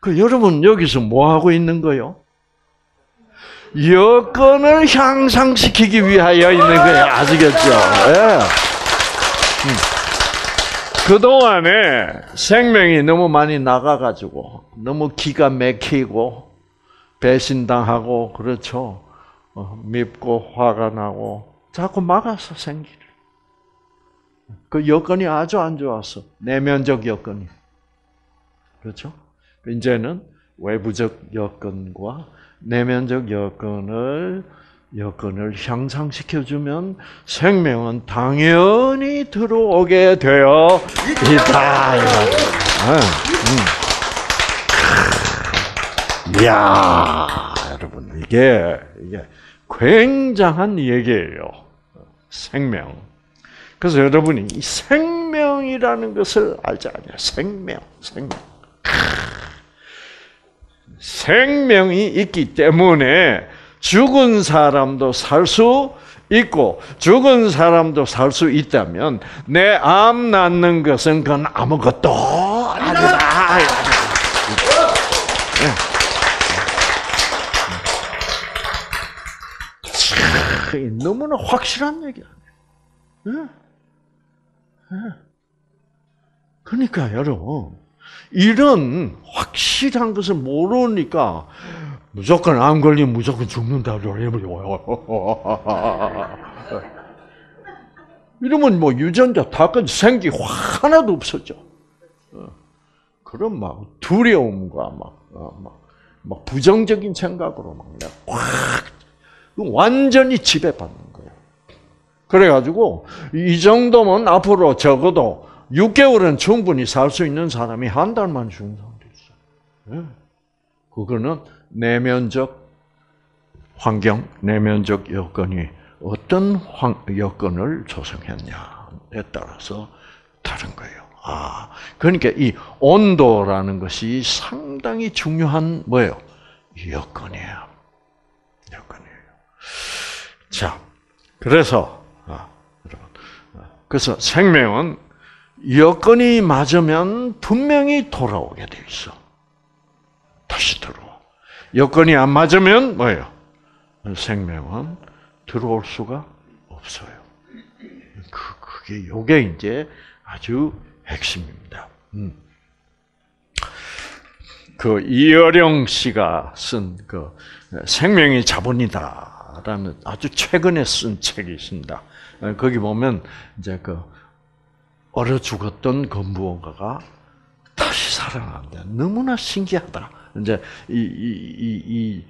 그 여러분 여기서 뭐 하고 있는 거요? 여건을 향상시키기 위하여 있는 거예요. 아시겠죠? 네. 그동안에 생명이 너무 많이 나가가지고, 너무 기가 막히고, 배신당하고, 그렇죠. 어, 밉고, 화가 나고, 자꾸 막았어, 생기를. 그 여건이 아주 안 좋았어. 내면적 여건이. 그렇죠? 이제는 외부적 여건과 내면적 여건을 여건을 향상시켜주면 생명은 당연히 들어오게 되어 있다. 음. 이야, 여러분 이게 이게 굉장한 얘기예요. 생명. 그래서 여러분이 이 생명이라는 것을 알지 않냐? 생명, 생명. 생명이 있기 때문에 죽은 사람도 살 수 있고 죽은 사람도 살 수 있다면 내 암 낳는 것은 그건 아무것도 아니다. 네. 너무나 확실한 얘기야. 그러니까 여러분 이런 확실한 것을 모르니까 무조건 암 걸리면 무조건 죽는다. 이러면 뭐 유전자 다까지 생기 하나도 없었죠. 어. 그런 막 두려움과 막, 어, 막, 막 부정적인 생각으로 막 확 완전히 지배받는 거예요. 그래가지고 이 정도면 앞으로 적어도 6개월은 충분히 살 수 있는 사람이 한 달만 죽는 사람도 있어요. 그거는 내면적 환경, 내면적 여건이 어떤 여건을 조성했냐에 따라서 다른 거예요. 아, 그러니까 이 온도라는 것이 상당히 중요한 뭐예요? 여건이에요. 여건이에요. 자, 그래서 아, 그래서 생명은 여건이 맞으면 분명히 돌아오게 돼 있어. 다시 들어와. 여건이 안 맞으면 뭐예요? 생명은 들어올 수가 없어요. 그, 그게 요게 이제 아주 핵심입니다. 음. 그 이어령 씨가 쓴 그 생명이 자본이다라는 아주 최근에 쓴 책이 있습니다. 거기 보면 이제 그 얼어 죽었던 건부원가가 다시 살아난다. 너무나 신기하다. 이제 이이이제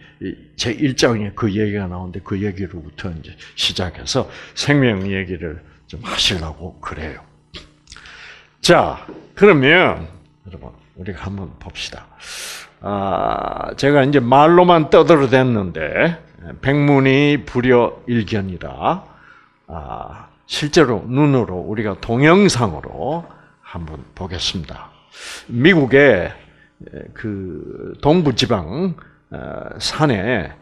1장에 그 얘기가 나오는데 그 얘기로부터 이제 시작해서 생명 얘기를 좀 하시려고 그래요. 자, 그러면 여러분 우리가 한번 봅시다. 아, 제가 이제 말로만 떠들어댔는데 백문이 불여 일견이라 아, 실제로 눈으로 우리가 동영상으로 한번 보겠습니다. 미국의 그 동부 지방 어, 산에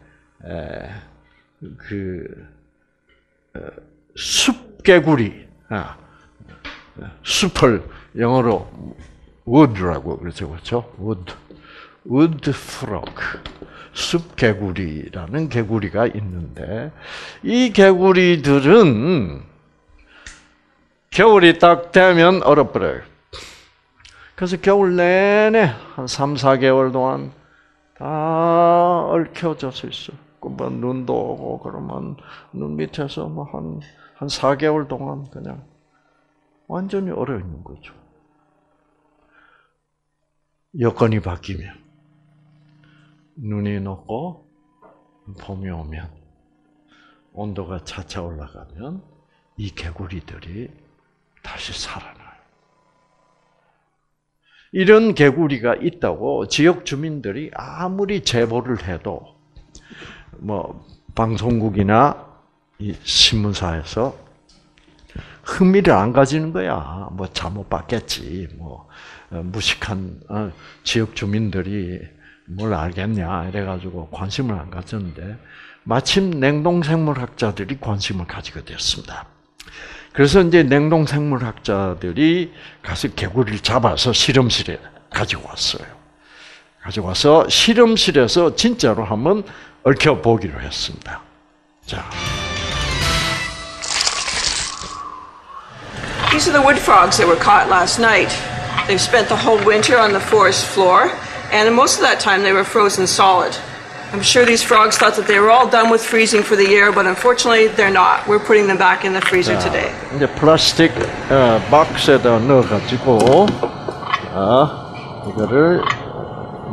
그 어, 숲개구리 아, 숲을 영어로 wood라고 그러죠, 그렇죠? wood, wood frog, 숲개구리라는 개구리가 있는데 이 개구리들은 겨울이 딱 되면 얼어버려요. 그래서 겨울 내내 한 3, 4개월 동안 다 얽혀져서 있어. 뭐 눈도 오고 그러면 눈 밑에서 뭐 한, 한 4개월 동안 그냥 완전히 얼어 있는 거죠. 여건이 바뀌면 눈이 녹고 봄이 오면 온도가 차차 올라가면 이 개구리들이 다시 살아나요. 이런 개구리가 있다고 지역 주민들이 아무리 제보를 해도 뭐 방송국이나 이 신문사에서 흥미를 안 가지는 거야. 뭐 잘못 봤겠지. 뭐 어, 무식한 어, 지역 주민들이 뭘 알겠냐 이래가지고 관심을 안 가졌는데 마침 냉동생물학자들이 관심을 가지게 됐습니다. 그래서 이제 냉동생물학자들이 가서 개구리를 잡아서 실험실에 가지고 왔어요. 가지고 와서 실험실에서 진짜로 한번 얽혀 보기로 했습니다. 자. These are the wood frogs that were caught last night. They've spent the whole winter on the forest floor, and most of that time they were frozen solid. I'm sure these frogs thought that they were all done with freezing for the year, but unfortunately they're not. We're putting them back in the freezer today. 이제 플라스틱 어, 박스에다 넣어가지고 자, 이거를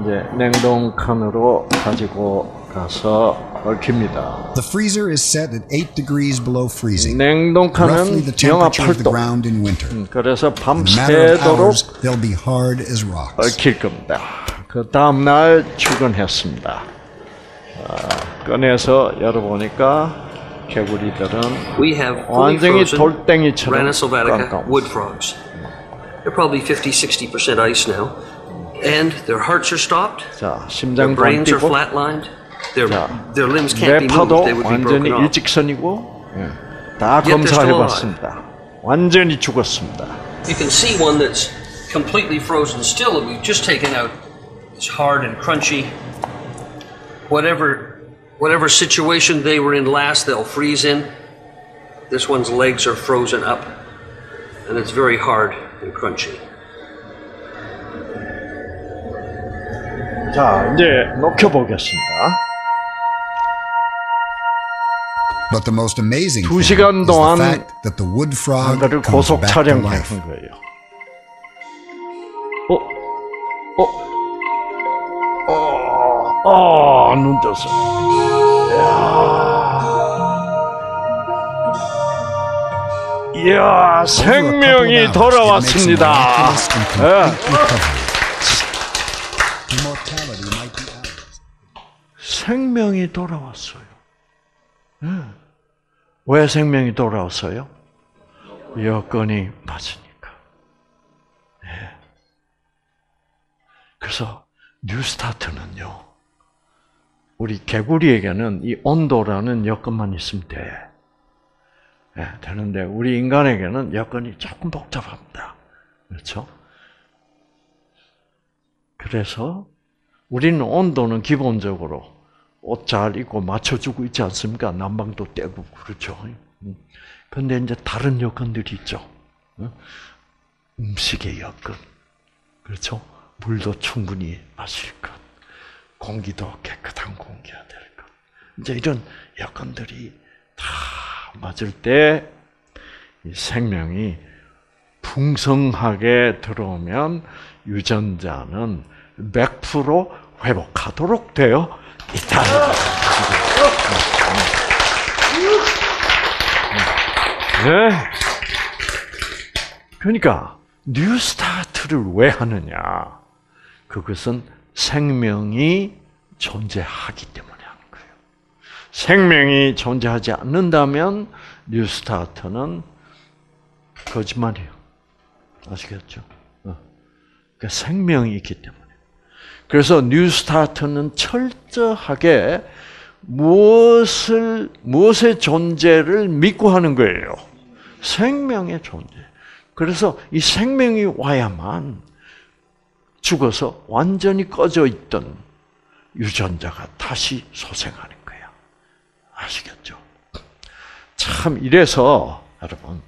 이제 냉동 칸으로 가지고 가서 얽힙니다. The freezer is set at 8 degrees below freezing, 냉동 roughly the 칸은 영하 temperature of the 8도. ground in winter. 그래서 In a matter of 밤새도록 hours, they'll be hard as rocks. 얽힐 겁니다. 그 다음 날 출근했습니다. 아, 꺼내서 열어보니까 개구리들은 We have fully 완전히 돌덩이처럼 wood frogs. They're probably 50, 60% ice now. And their hearts are stopped, 자 their 심장도 안 brains are flatlined, their, 자, their limbs can't be moved, they would be 완전히 broken off. 일직선이고 예, 다 검사해봤습니다. 완전히 죽었습니다. You can see one that's completely frozen still that we've just taken out. It's hard and crunchy. Whatever, whatever situation they were in last, they'll freeze in. This one's legs are frozen up, and it's very hard and crunchy. 자 이제 녹여보겠습니다. But the most amazing 두 thing 시간 is the 동안 fact that the wood frog 한가를 comes 고속 back to life. 촬영한 거예요. 어, 어, 어, 어, 눈 떴어. 이야, 이야, 생명이 돌아왔습니다. 예. 생명이 돌아왔어요. 예. 왜 생명이 돌아왔어요? 여건이 맞으니까. 예. 그래서 뉴스타트는요. 우리 개구리에게는 이 온도라는 여건만 있으면 돼. 예, 되는데 우리 인간에게는 여건이 조금 복잡합니다. 그렇죠? 그래서 우리는 온도는 기본적으로 옷 잘 입고 맞춰주고 있지 않습니까? 난방도 떼고 그렇죠. 근데 이제 다른 여건들이 있죠. 어? 음식의 여건, 그렇죠? 물도 충분히 마실 것, 공기도 깨끗한 공기가 될 것. 이제 이런 여건들이 다 맞을 때이 생명이 풍성하게 들어오면 유전자는 100% 회복하도록 되어 있다. 네. 그러니까 뉴스타트를 왜 하느냐? 그것은 생명이 존재하기 때문에 하는 거예요. 생명이 존재하지 않는다면 뉴스타트는 거짓말이에요. 아시겠죠? 어. 그러니까 생명이 있기 때문에. 그래서 뉴스타트는 철저하게 무엇을 무엇의 존재를 믿고 하는 거예요. 생명의 존재. 그래서 이 생명이 와야만 죽어서 완전히 꺼져 있던 유전자가 다시 소생하는 거야. 아시겠죠? 참 이래서 여러분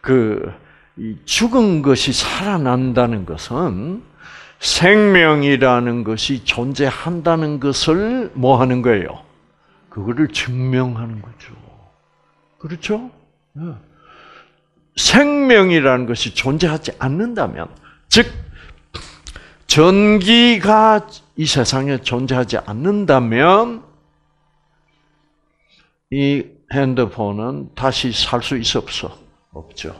그 죽은 것이 살아난다는 것은 생명이라는 것이 존재한다는 것을 뭐 하는 거예요? 그거를 증명하는 거죠. 그렇죠? 네. 생명이라는 것이 존재하지 않는다면, 즉, 전기가 이 세상에 존재하지 않는다면, 이 핸드폰은 다시 살 수 있어 없어? 없죠.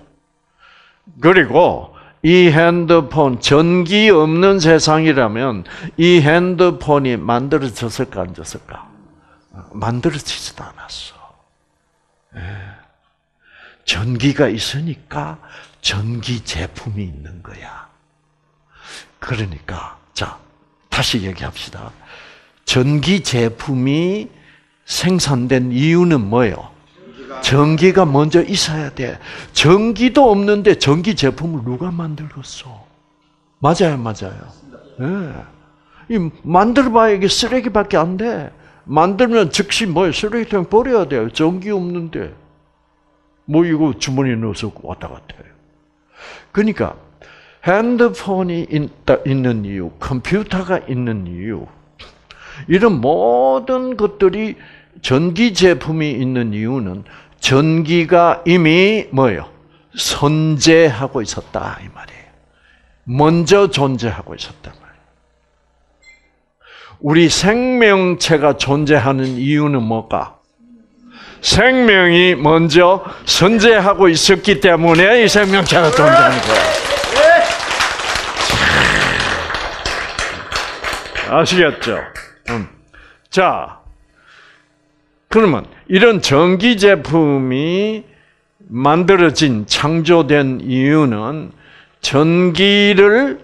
그리고 이 핸드폰, 전기 없는 세상이라면 이 핸드폰이 만들어졌을까, 안 졌을까? 만들어지지도 않았어. 예. 전기가 있으니까 전기 제품이 있는 거야. 그러니까 자 다시 얘기합시다. 전기 제품이 생산된 이유는 뭐예요? 전기가 먼저 있어야 돼. 전기도 없는데 전기 제품을 누가 만들겠어? 맞아요, 맞아요. 예. 이 만들어봐야 이게 쓰레기밖에 안 돼. 만들면 즉시 뭐 쓰레기통 버려야 돼요. 전기 없는데. 뭐 이거 주머니에 넣어서 왔다 갔다 해요. 그러니까 핸드폰이 있다, 있는 이유, 컴퓨터가 있는 이유, 이런 모든 것들이 전기 제품이 있는 이유는 전기가 이미 뭐예요? 선재하고 있었다 이 말이에요. 먼저 존재하고 있었단 말이에요. 우리 생명체가 존재하는 이유는 뭘까? 생명이 먼저 선재하고 있었기 때문에 이 생명체가 존재하는 거야. 아시겠죠? 음. 자, 그러면 이런 전기 제품이 만들어진 창조된 이유는 전기를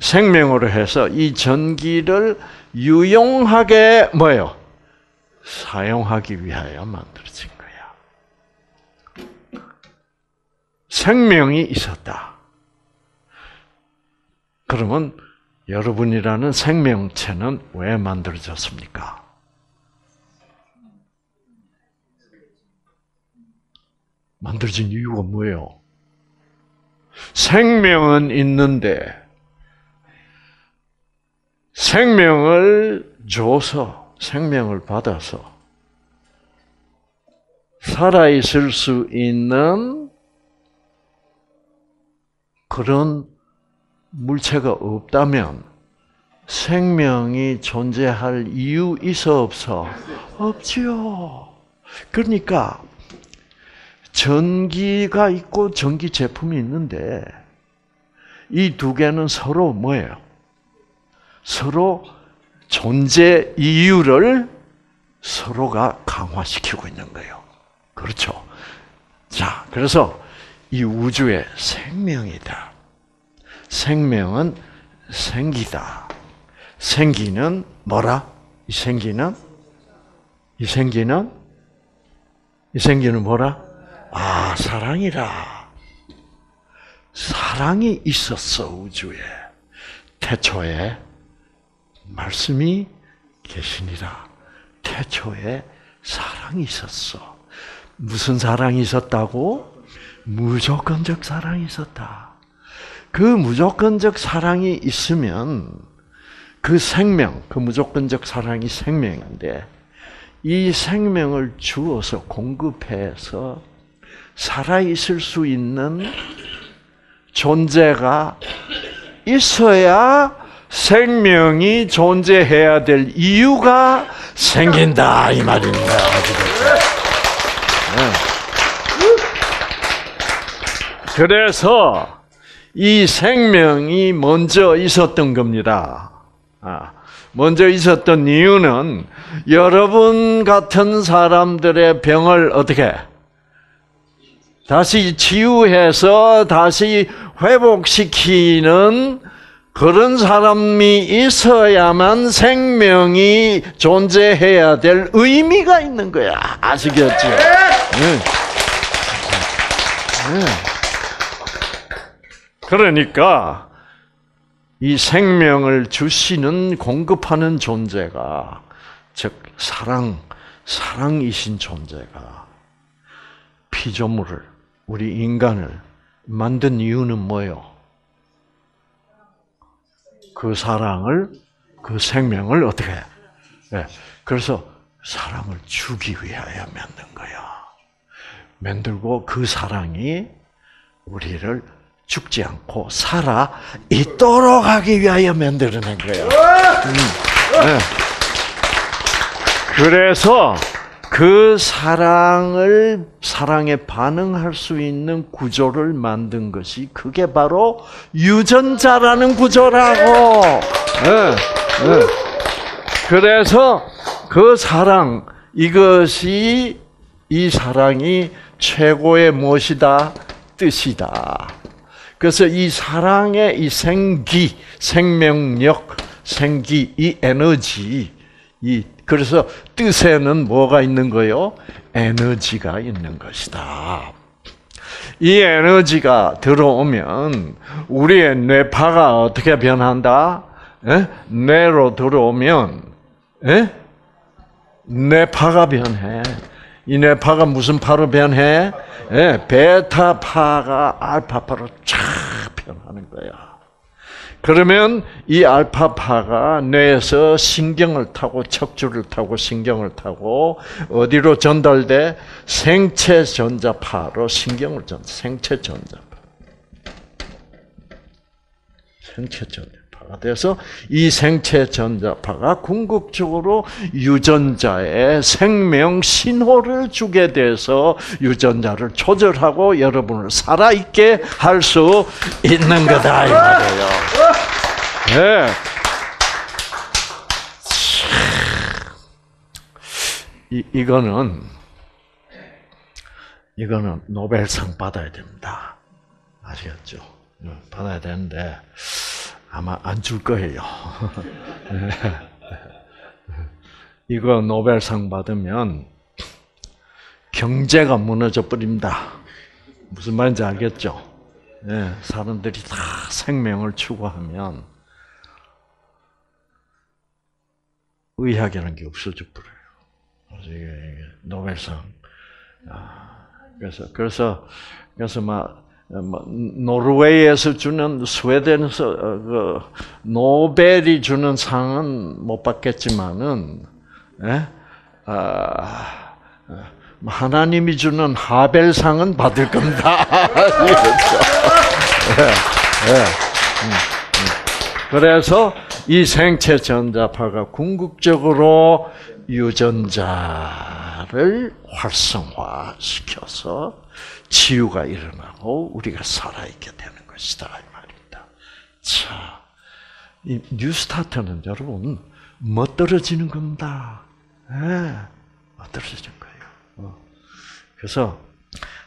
생명으로 해서 이 전기를 유용하게 뭐요? 사용하기 위하여 만들어진 거야. 생명이 있었다. 그러면 여러분이라는 생명체는 왜 만들어졌습니까? 만들어진 이유가 뭐예요? 생명은 있는데 생명을 줘서 생명을 받아서 살아 있을 수 있는 그런 물체가 없다면 생명이 존재할 이유 있어 없어? 없지요. 그러니까 전기가 있고 전기 제품이 있는데 이 두 개는 서로 뭐예요? 서로 존재 이유를 서로가 강화시키고 있는 거예요. 그렇죠. 자, 그래서 이 우주에 생명이다. 생명은 생기다. 생기는 뭐라? 이 생기는 이 생기는 이 생기는 뭐라? 아, 사랑이라. 사랑이 있었어 우주에. 태초에 말씀이 계시니라. 태초에 사랑이 있었어. 무슨 사랑이 있었다고? 무조건적 사랑이 있었다. 그 무조건적 사랑이 있으면 그 생명, 그 무조건적 사랑이 생명인데 이 생명을 주어서 공급해서 살아있을 수 있는 존재가 있어야 생명이 존재해야 될 이유가 생긴다 이 말입니다. 그래서 이 생명이 먼저 있었던 겁니다. 아, 먼저 있었던 이유는 여러분 같은 사람들의 병을 어떻게 다시 치유해서 다시 회복시키는 그런 사람이 있어야만 생명이 존재해야 될 의미가 있는 거야. 아시겠죠? 네. 네. 그러니까 이 생명을 주시는 공급하는 존재가 즉 사랑 사랑이신 존재가 피조물을 우리 인간을 만든 이유는 뭐요? 그 사랑을 그 생명을 어떻게? 해? 네. 그래서 사랑을 주기 위하여 만든 거야. 만들고 그 사랑이 우리를 죽지 않고 살아 있도록 하기 위하여 만들어낸 거예요. 음, 네. 그래서 그 사랑을 사랑에 반응할 수 있는 구조를 만든 것이 그게 바로 유전자라는 구조라고. 네, 네. 그래서 그 사랑 이것이 이 사랑이 최고의 무엇이다 뜻이다. 그래서 이 사랑의 이 생기, 생명력, 생기, 이 에너지, 이 그래서 뜻에는 뭐가 있는 거요? 에너지가 있는 것이다. 이 에너지가 들어오면 우리의 뇌파가 어떻게 변한다? 예? 뇌로 들어오면 예? 뇌파가 변해. 이 뇌파가 무슨 파로 변해? 예, 베타파가 알파파로 쫙 변하는 거야. 그러면 이 알파파가 뇌에서 신경을 타고 척추를 타고 신경을 타고 어디로 전달돼? 생체 전자파로 신경을 전 생체 전자파. 생체 전자 돼서 이 생체 전자파가 궁극적으로 유전자에 생명 신호를 주게 돼서 유전자를 조절하고 여러분을 살아있게 할 수 있는 거다 이 말이에요. 네. 이, 이거는 이거는 노벨상 받아야 됩니다. 아시겠죠? 어, 받아야 되는데 아마 안 줄 거예요. 이거 노벨상 받으면 경제가 무너져 버립니다. 무슨 말인지 알겠죠? 예, 사람들이 다 생명을 추구하면 의학이라는 게 없어져 버려요. 그래서 이게, 노벨상. 아, 그래서 그래서 그래서 막 뭐, 노르웨이에서 주는 스웨덴에서 어, 그 노벨이 주는 상은 못 받겠지만은 예? 아, 뭐 하나님이 주는 하벨상은 받을 겁니다. 그렇죠? 예, 예. 음, 음. 그래서 이 생체 전자파가 궁극적으로 유전자 를 활성화시켜서 치유가 일어나고 우리가 살아있게 되는 것이다 이 말입니다. 자, 이 뉴스타트는 여러분 멋들어지는 겁니다. 예, 멋들어지는 거예요. 어. 그래서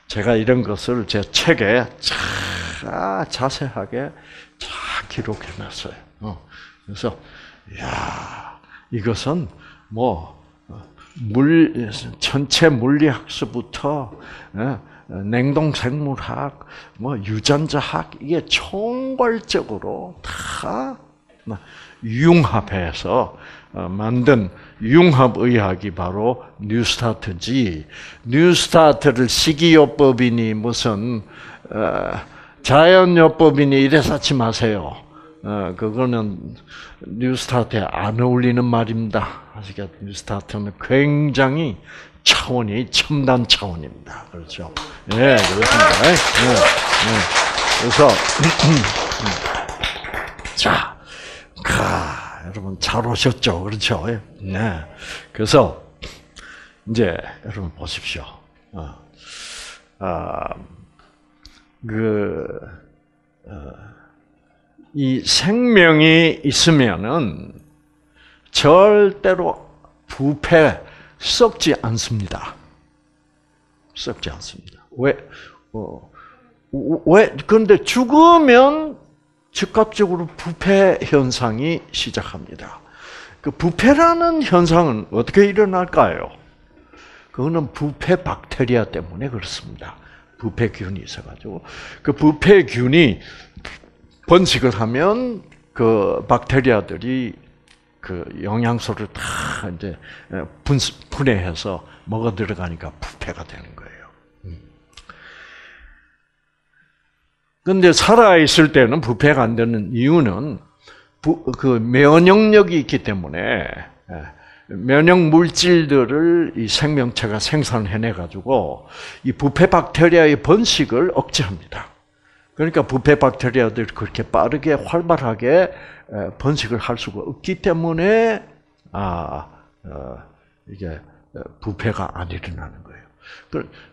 제가 이런 것을 제 책에 자, 자세하게 잘 기록해놨어요. 어. 그래서 야 이것은 뭐 물, 전체 물리학서부터, 예, 냉동 생물학, 뭐 유전자학, 이게 총괄적으로 다 융합해서 어, 만든 융합 의학이 바로 뉴스타트지. 뉴스타트를 식이요법이니 무슨, 어, 자연요법이니 이래서 하지 마세요. 어, 그거는 뉴스타트에 안 어울리는 말입니다. 아시겠죠? 뉴스타트는 굉장히 차원이 첨단 차원입니다. 그렇죠? 예, 그렇습니다. 예, 예. 그래서 자, 가, 여러분 잘 오셨죠? 그렇죠? 예. 네. 그래서 이제 여러분 보십시오. 어, 아, 그, 어, 이 생명이 있으면은 절대로 부패 썩지 않습니다. 썩지 않습니다. 왜? 어, 왜? 그런데 죽으면 즉각적으로 부패 현상이 시작합니다. 그 부패라는 현상은 어떻게 일어날까요? 그거는 부패 박테리아 때문에 그렇습니다. 부패균이 있어가지고 그 부패균이 번식을 하면 그 박테리아들이 그 영양소를 다 이제 분, 분해해서 먹어 들어가니까 부패가 되는 거예요. 근데 살아있을 때는 부패가 안 되는 이유는 부, 그 면역력이 있기 때문에 면역 물질들을 이 생명체가 생산해내 가지고 이 부패 박테리아의 번식을 억제합니다. 그러니까 부패 박테리아들이 그렇게 빠르게 활발하게 번식을 할 수가 없기 때문에 아 어, 이게 부패가 안 일어나는 거예요.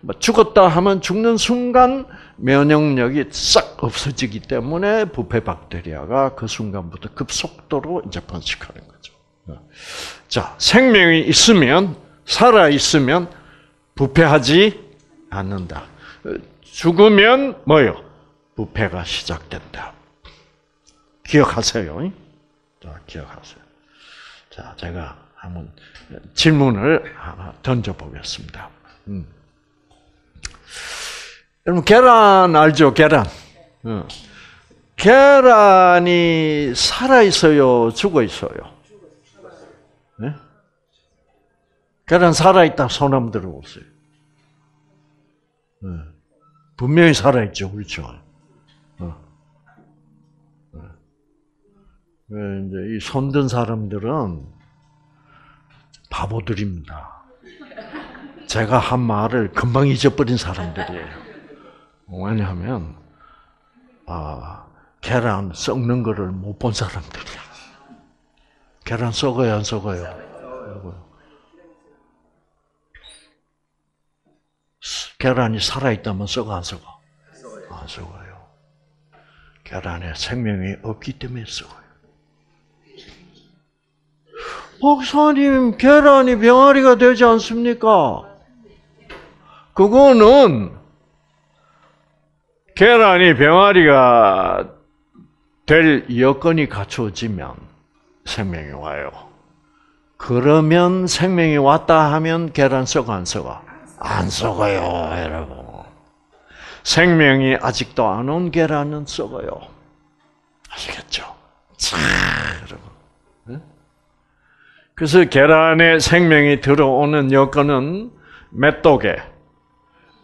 뭐 죽었다 하면 죽는 순간 면역력이 싹 없어지기 때문에 부패 박테리아가 그 순간부터 급속도로 이제 번식하는 거죠. 자, 생명이 있으면 살아 있으면 부패하지 않는다. 죽으면 뭐요? 부패가 시작된다. 기억하세요. 자, 기억하세요. 자, 제가 한번 질문을 하나 던져보겠습니다. 음. 여러분, 계란 알죠? 계란. 어. 계란이 살아있어요? 죽어있어요? 네? 계란 살아있다 손 한번 들어보세요. 네. 분명히 살아있죠, 그렇죠? 이제 이 손든 사람들은 바보들입니다. 제가 한 말을 금방 잊어버린 사람들이에요. 왜냐하면 아 계란 썩는 거를 못 본 사람들이야. 계란 썩어요, 안 썩어요? 썩어요. 계란이 살아있다면 썩어, 안 썩어? 안 썩어요. 계란에 생명이 없기 때문에 썩어요. 목사님, 계란이 병아리가 되지 않습니까? 그거는 계란이 병아리가 될 여건이 갖춰지면 생명이 와요. 그러면 생명이 왔다 하면 계란 썩어 안 썩어? 안 썩어요, 여러분. 생명이 아직도 안 온 계란은 썩어요. 아시겠죠? 자, 여러분. 그래서 계란에 생명이 들어오는 여건은 메뚜게,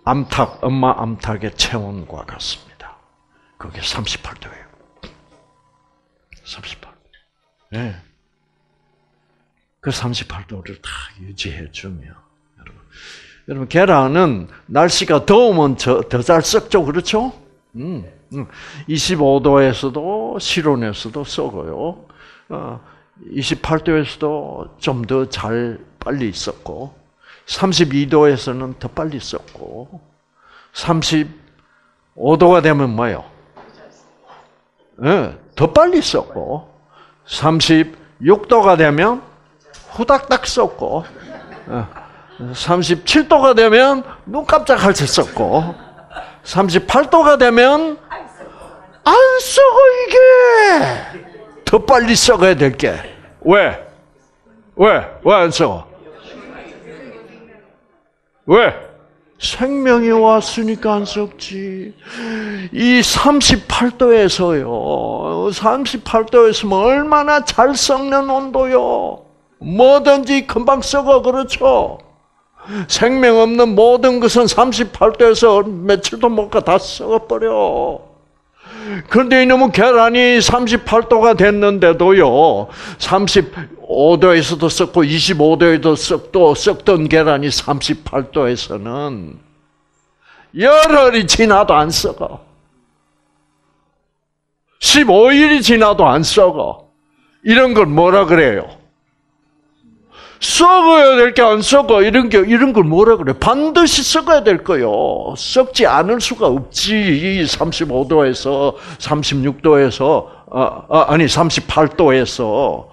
암탉, 엄마 암탉의 체온과 같습니다. 그게 38도예요. 38도. 네. 그 38도를 다 유지해 주면 여러분, 여러분 계란은 날씨가 더우면 더잘 썩죠, 그렇죠? 음, 음. 25도에서도 실온에서도 썩어요. 어, 28도에서도 좀 더 잘 빨리 썩고 32도에서는 더 빨리 썩고 35도가 되면 뭐요? 네, 더 빨리 썩고 36도가 되면 후닥닥 썩고 37도가 되면 눈 깜짝할 때 썩고 38도가 되면 안 썩어 이게 더 빨리 썩어야 될 게 왜? 왜? 왜 안 썩어? 왜? 생명이 왔으니까 안 썩지. 이 38도에서요, 38도에서 얼마나 잘 썩는 온도요. 뭐든지 금방 썩어, 그렇죠? 생명 없는 모든 것은 38도에서 며칠도 못 가 다 썩어버려. 그런데 이놈은 계란이 38도가 됐는데도요, 35도에서도 썩고 25도에도 썩도 썩던 계란이 38도에서는 열흘이 지나도 안 썩어. 15일이 지나도 안 썩어. 이런 걸 뭐라 그래요? 썩어야 될 게 안 썩어. 이런 게, 이런 걸 뭐라 그래? 반드시 썩어야 될 거요. 썩지 않을 수가 없지. 35도에서, 36도에서, 아, 아, 아 니, 38도에서.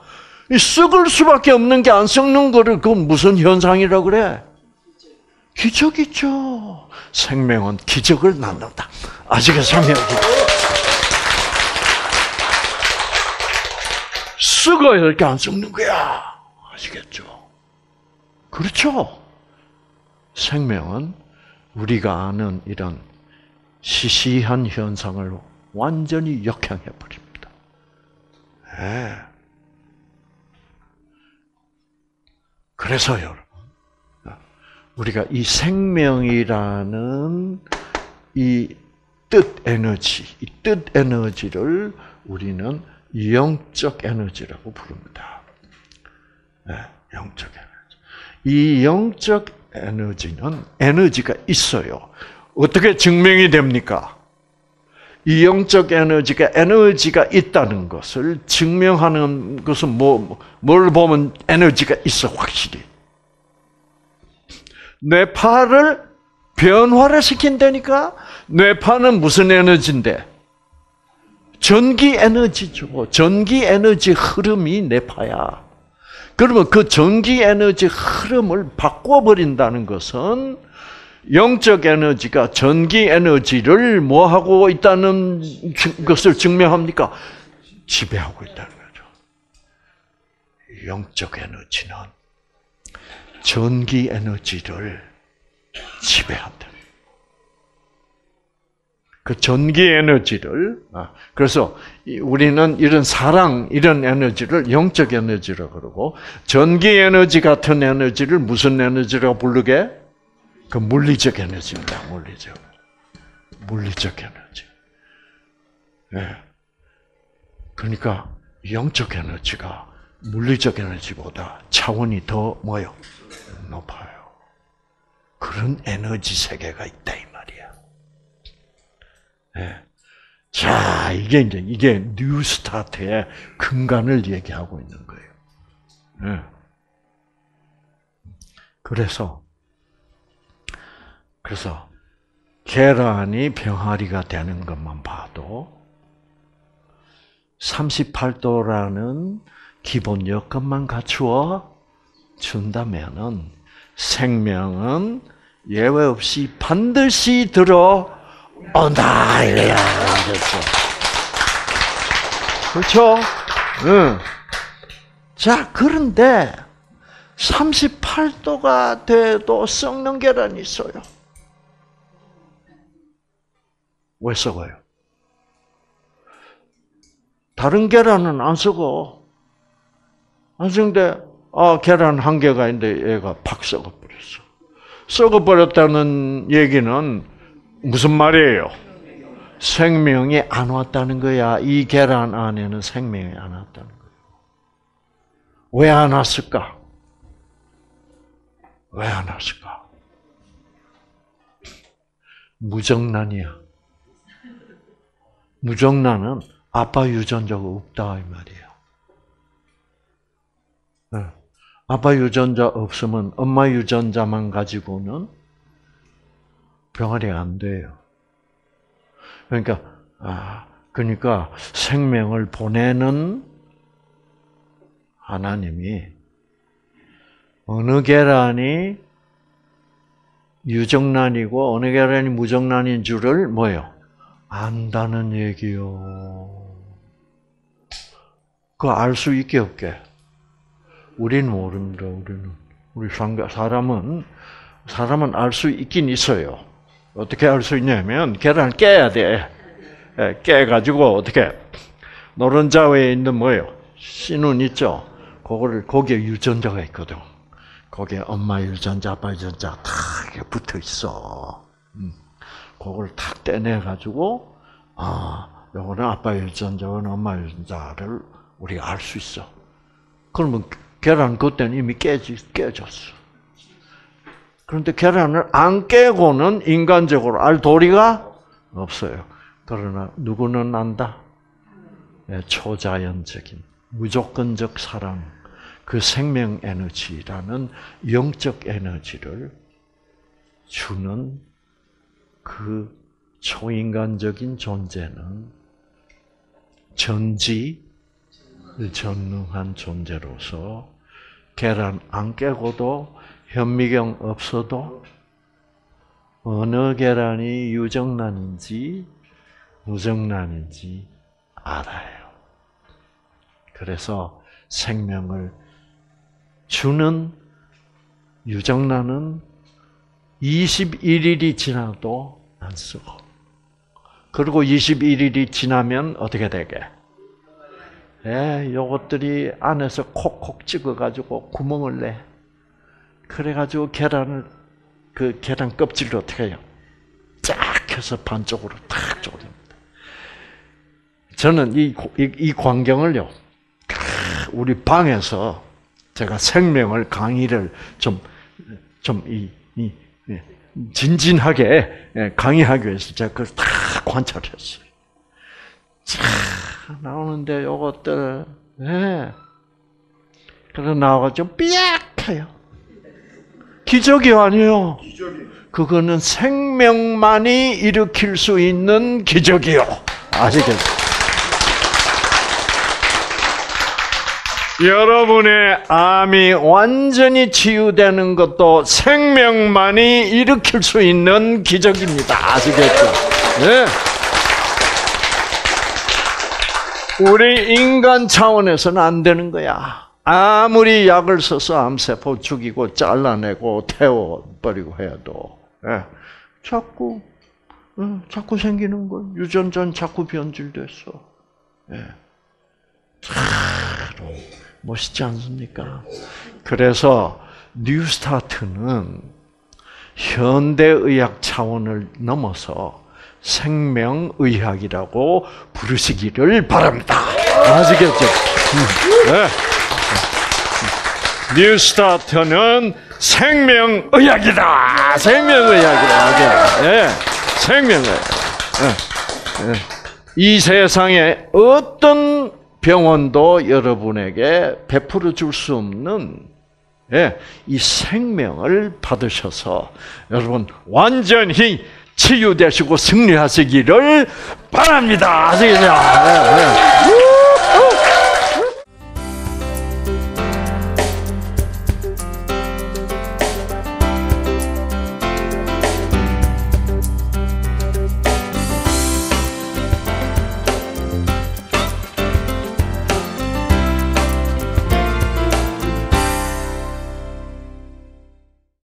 이 썩을 수밖에 없는 게 안 썩는 거를, 그건 무슨 현상이라 그래? 기적이죠. 생명은 기적을 낳는다. 아시겠습니까? 썩어야 될 게 안 썩는 거야. 아시겠죠? 그렇죠? 생명은 우리가 아는 이런 시시한 현상을 완전히 역행해 버립니다. 네. 그래서 여러분, 우리가 이 생명이라는 이 뜻 에너지, 이 뜻 에너지를 우리는 영적 에너지라고 부릅니다. 네, 영적 에너지. 이 영적 에너지는 에너지가 있어요. 어떻게 증명이 됩니까? 이 영적 에너지가 에너지가 있다는 것을 증명하는 것은 뭐, 뭘 보면 에너지가 있어, 확실히. 뇌파를 변화를 시킨다니까? 뇌파는 무슨 에너지인데? 전기 에너지죠. 전기 에너지 흐름이 뇌파야. 그러면 그 전기 에너지 흐름을 바꿔버린다는 것은 영적 에너지가 전기 에너지를 뭐 하고 있다는 증- 것을 증명합니까? 지배하고 있다는 거죠. 영적 에너지는 전기 에너지를 지배한다. 그 전기 에너지를 아, 그래서 이- 우리는 이런 사랑 이런 에너지를 영적 에너지라 그러고 전기 에너지 같은 에너지를 무슨 에너지라고 부르게? 그 물리적 에너지입니다. 물리적 물리적 에너지. 예. 그러니까 영적 에너지가 물리적 에너지보다 차원이 더 뭐요? 높아요. 그런 에너지 세계가 있다. 자, 이게 이제 이게 New Start의 근간을 얘기하고 있는 거예요. 예. 그래서 그래서 계란이 병아리가 되는 것만 봐도 38도라는 기본 여건만 갖추어 준다면은 생명은 예외 없이 반드시 들어 온다 그렇죠. 그렇죠? 응. 자 그런데 38도가 돼도 썩는 계란이 있어요. 왜 썩어요? 다른 계란은 안 썩어. 안 썩는데, 아, 계란 한 개가 있는데 얘가 팍 썩어버렸어. 썩어버렸다는 얘기는 무슨 말이에요? 생명이 안 왔다는 거야. 이 계란 안에는 생명이 안 왔다는 거야. 왜 안 왔을까? 왜 안 왔을까? 무정란이야. 무정란은 아빠 유전자가 없다 이 말이에요. 네. 아빠 유전자 없으면 엄마 유전자만 가지고는 병아리 안 돼요. 그러니까 아 그러니까 생명을 보내는 하나님이 어느 계란이 유정란이고 어느 계란이 무정란인 줄을 뭐요? 안다는 얘기요. 그 알 수 있게 없게. 우리는 모릅니다. 우리는 우리 사람은 사람은 알 수 있긴 있어요. 어떻게 알수 있냐면 계란 깨야 돼. 예, 깨 가지고 어떻게 노른자에 있는 뭐예요? 씨눈 있죠. 그거를 거기에 유전자가 있거든. 거기에 엄마 유전자, 아빠 유전자 다 이렇게 붙어 있어. 음. 그걸 탁 떼내 가지고 아, 요거는 아빠 유전자, 요거는 엄마 유전자를 우리가 알 수 있어. 그러면 계란 그때는 이미 깨지 깨졌어. 그런데 계란을 안 깨고는 인간적으로 알 도리가 없어요. 그러나 누구는 안다? 예, 초자연적인 무조건적 사랑, 그 생명 에너지라는 영적 에너지를 주는 그 초인간적인 존재는 전지 전능한 존재로서 계란 안 깨고도 현미경 없어도 어느 계란이 유정란인지 무정란인지 알아요. 그래서 생명을 주는 유정란은 21일이 지나도 안 쓰고 그리고 21일이 지나면 어떻게 되게? 예, 요것들이 안에서 콕콕 찍어가지고 구멍을 내. 그래가지고 계란을, 그 계란 껍질을 어떻게 해요? 쫙 해서 반쪽으로 탁 쪼릅니다. 저는 이, 이, 이 광경을요, 우리 방에서 제가 생명을 강의를 좀, 좀, 이, 이, 진진하게 강의하기 위해서 제가 그걸 다 관찰했어요. 자, 나오는데 요것들, 예. 그래 나와가지고 삐약해요. 기적이 아니에요. 그거는 생명만이 일으킬 수 있는 기적이요. 아시겠어요? 여러분의 암이 완전히 치유되는 것도 생명만이 일으킬 수 있는 기적입니다. 아시겠죠? 네. 우리 인간 차원에서는 안 되는 거야. 아무리 약을 써서 암세포 죽이고 잘라내고 태워버리고 해도 예. 자꾸 어, 자꾸 생기는 걸 유전자는 자꾸 변질됐어. 예. 참 멋있지 않습니까? 그래서 뉴스타트는 현대의학 차원을 넘어서 생명의학이라고 부르시기를 바랍니다. 아시겠죠? 음, 네. 뉴스타트는 생명의학이다. 생명의학이다. 네. 생명의학. 네. 네. 이 세상에 어떤 병원도 여러분에게 베풀어 줄 수 없는 예, 이 생명을 받으셔서 여러분 완전히 치유되시고 승리하시기를 바랍니다. 아시겠죠? 예, 예.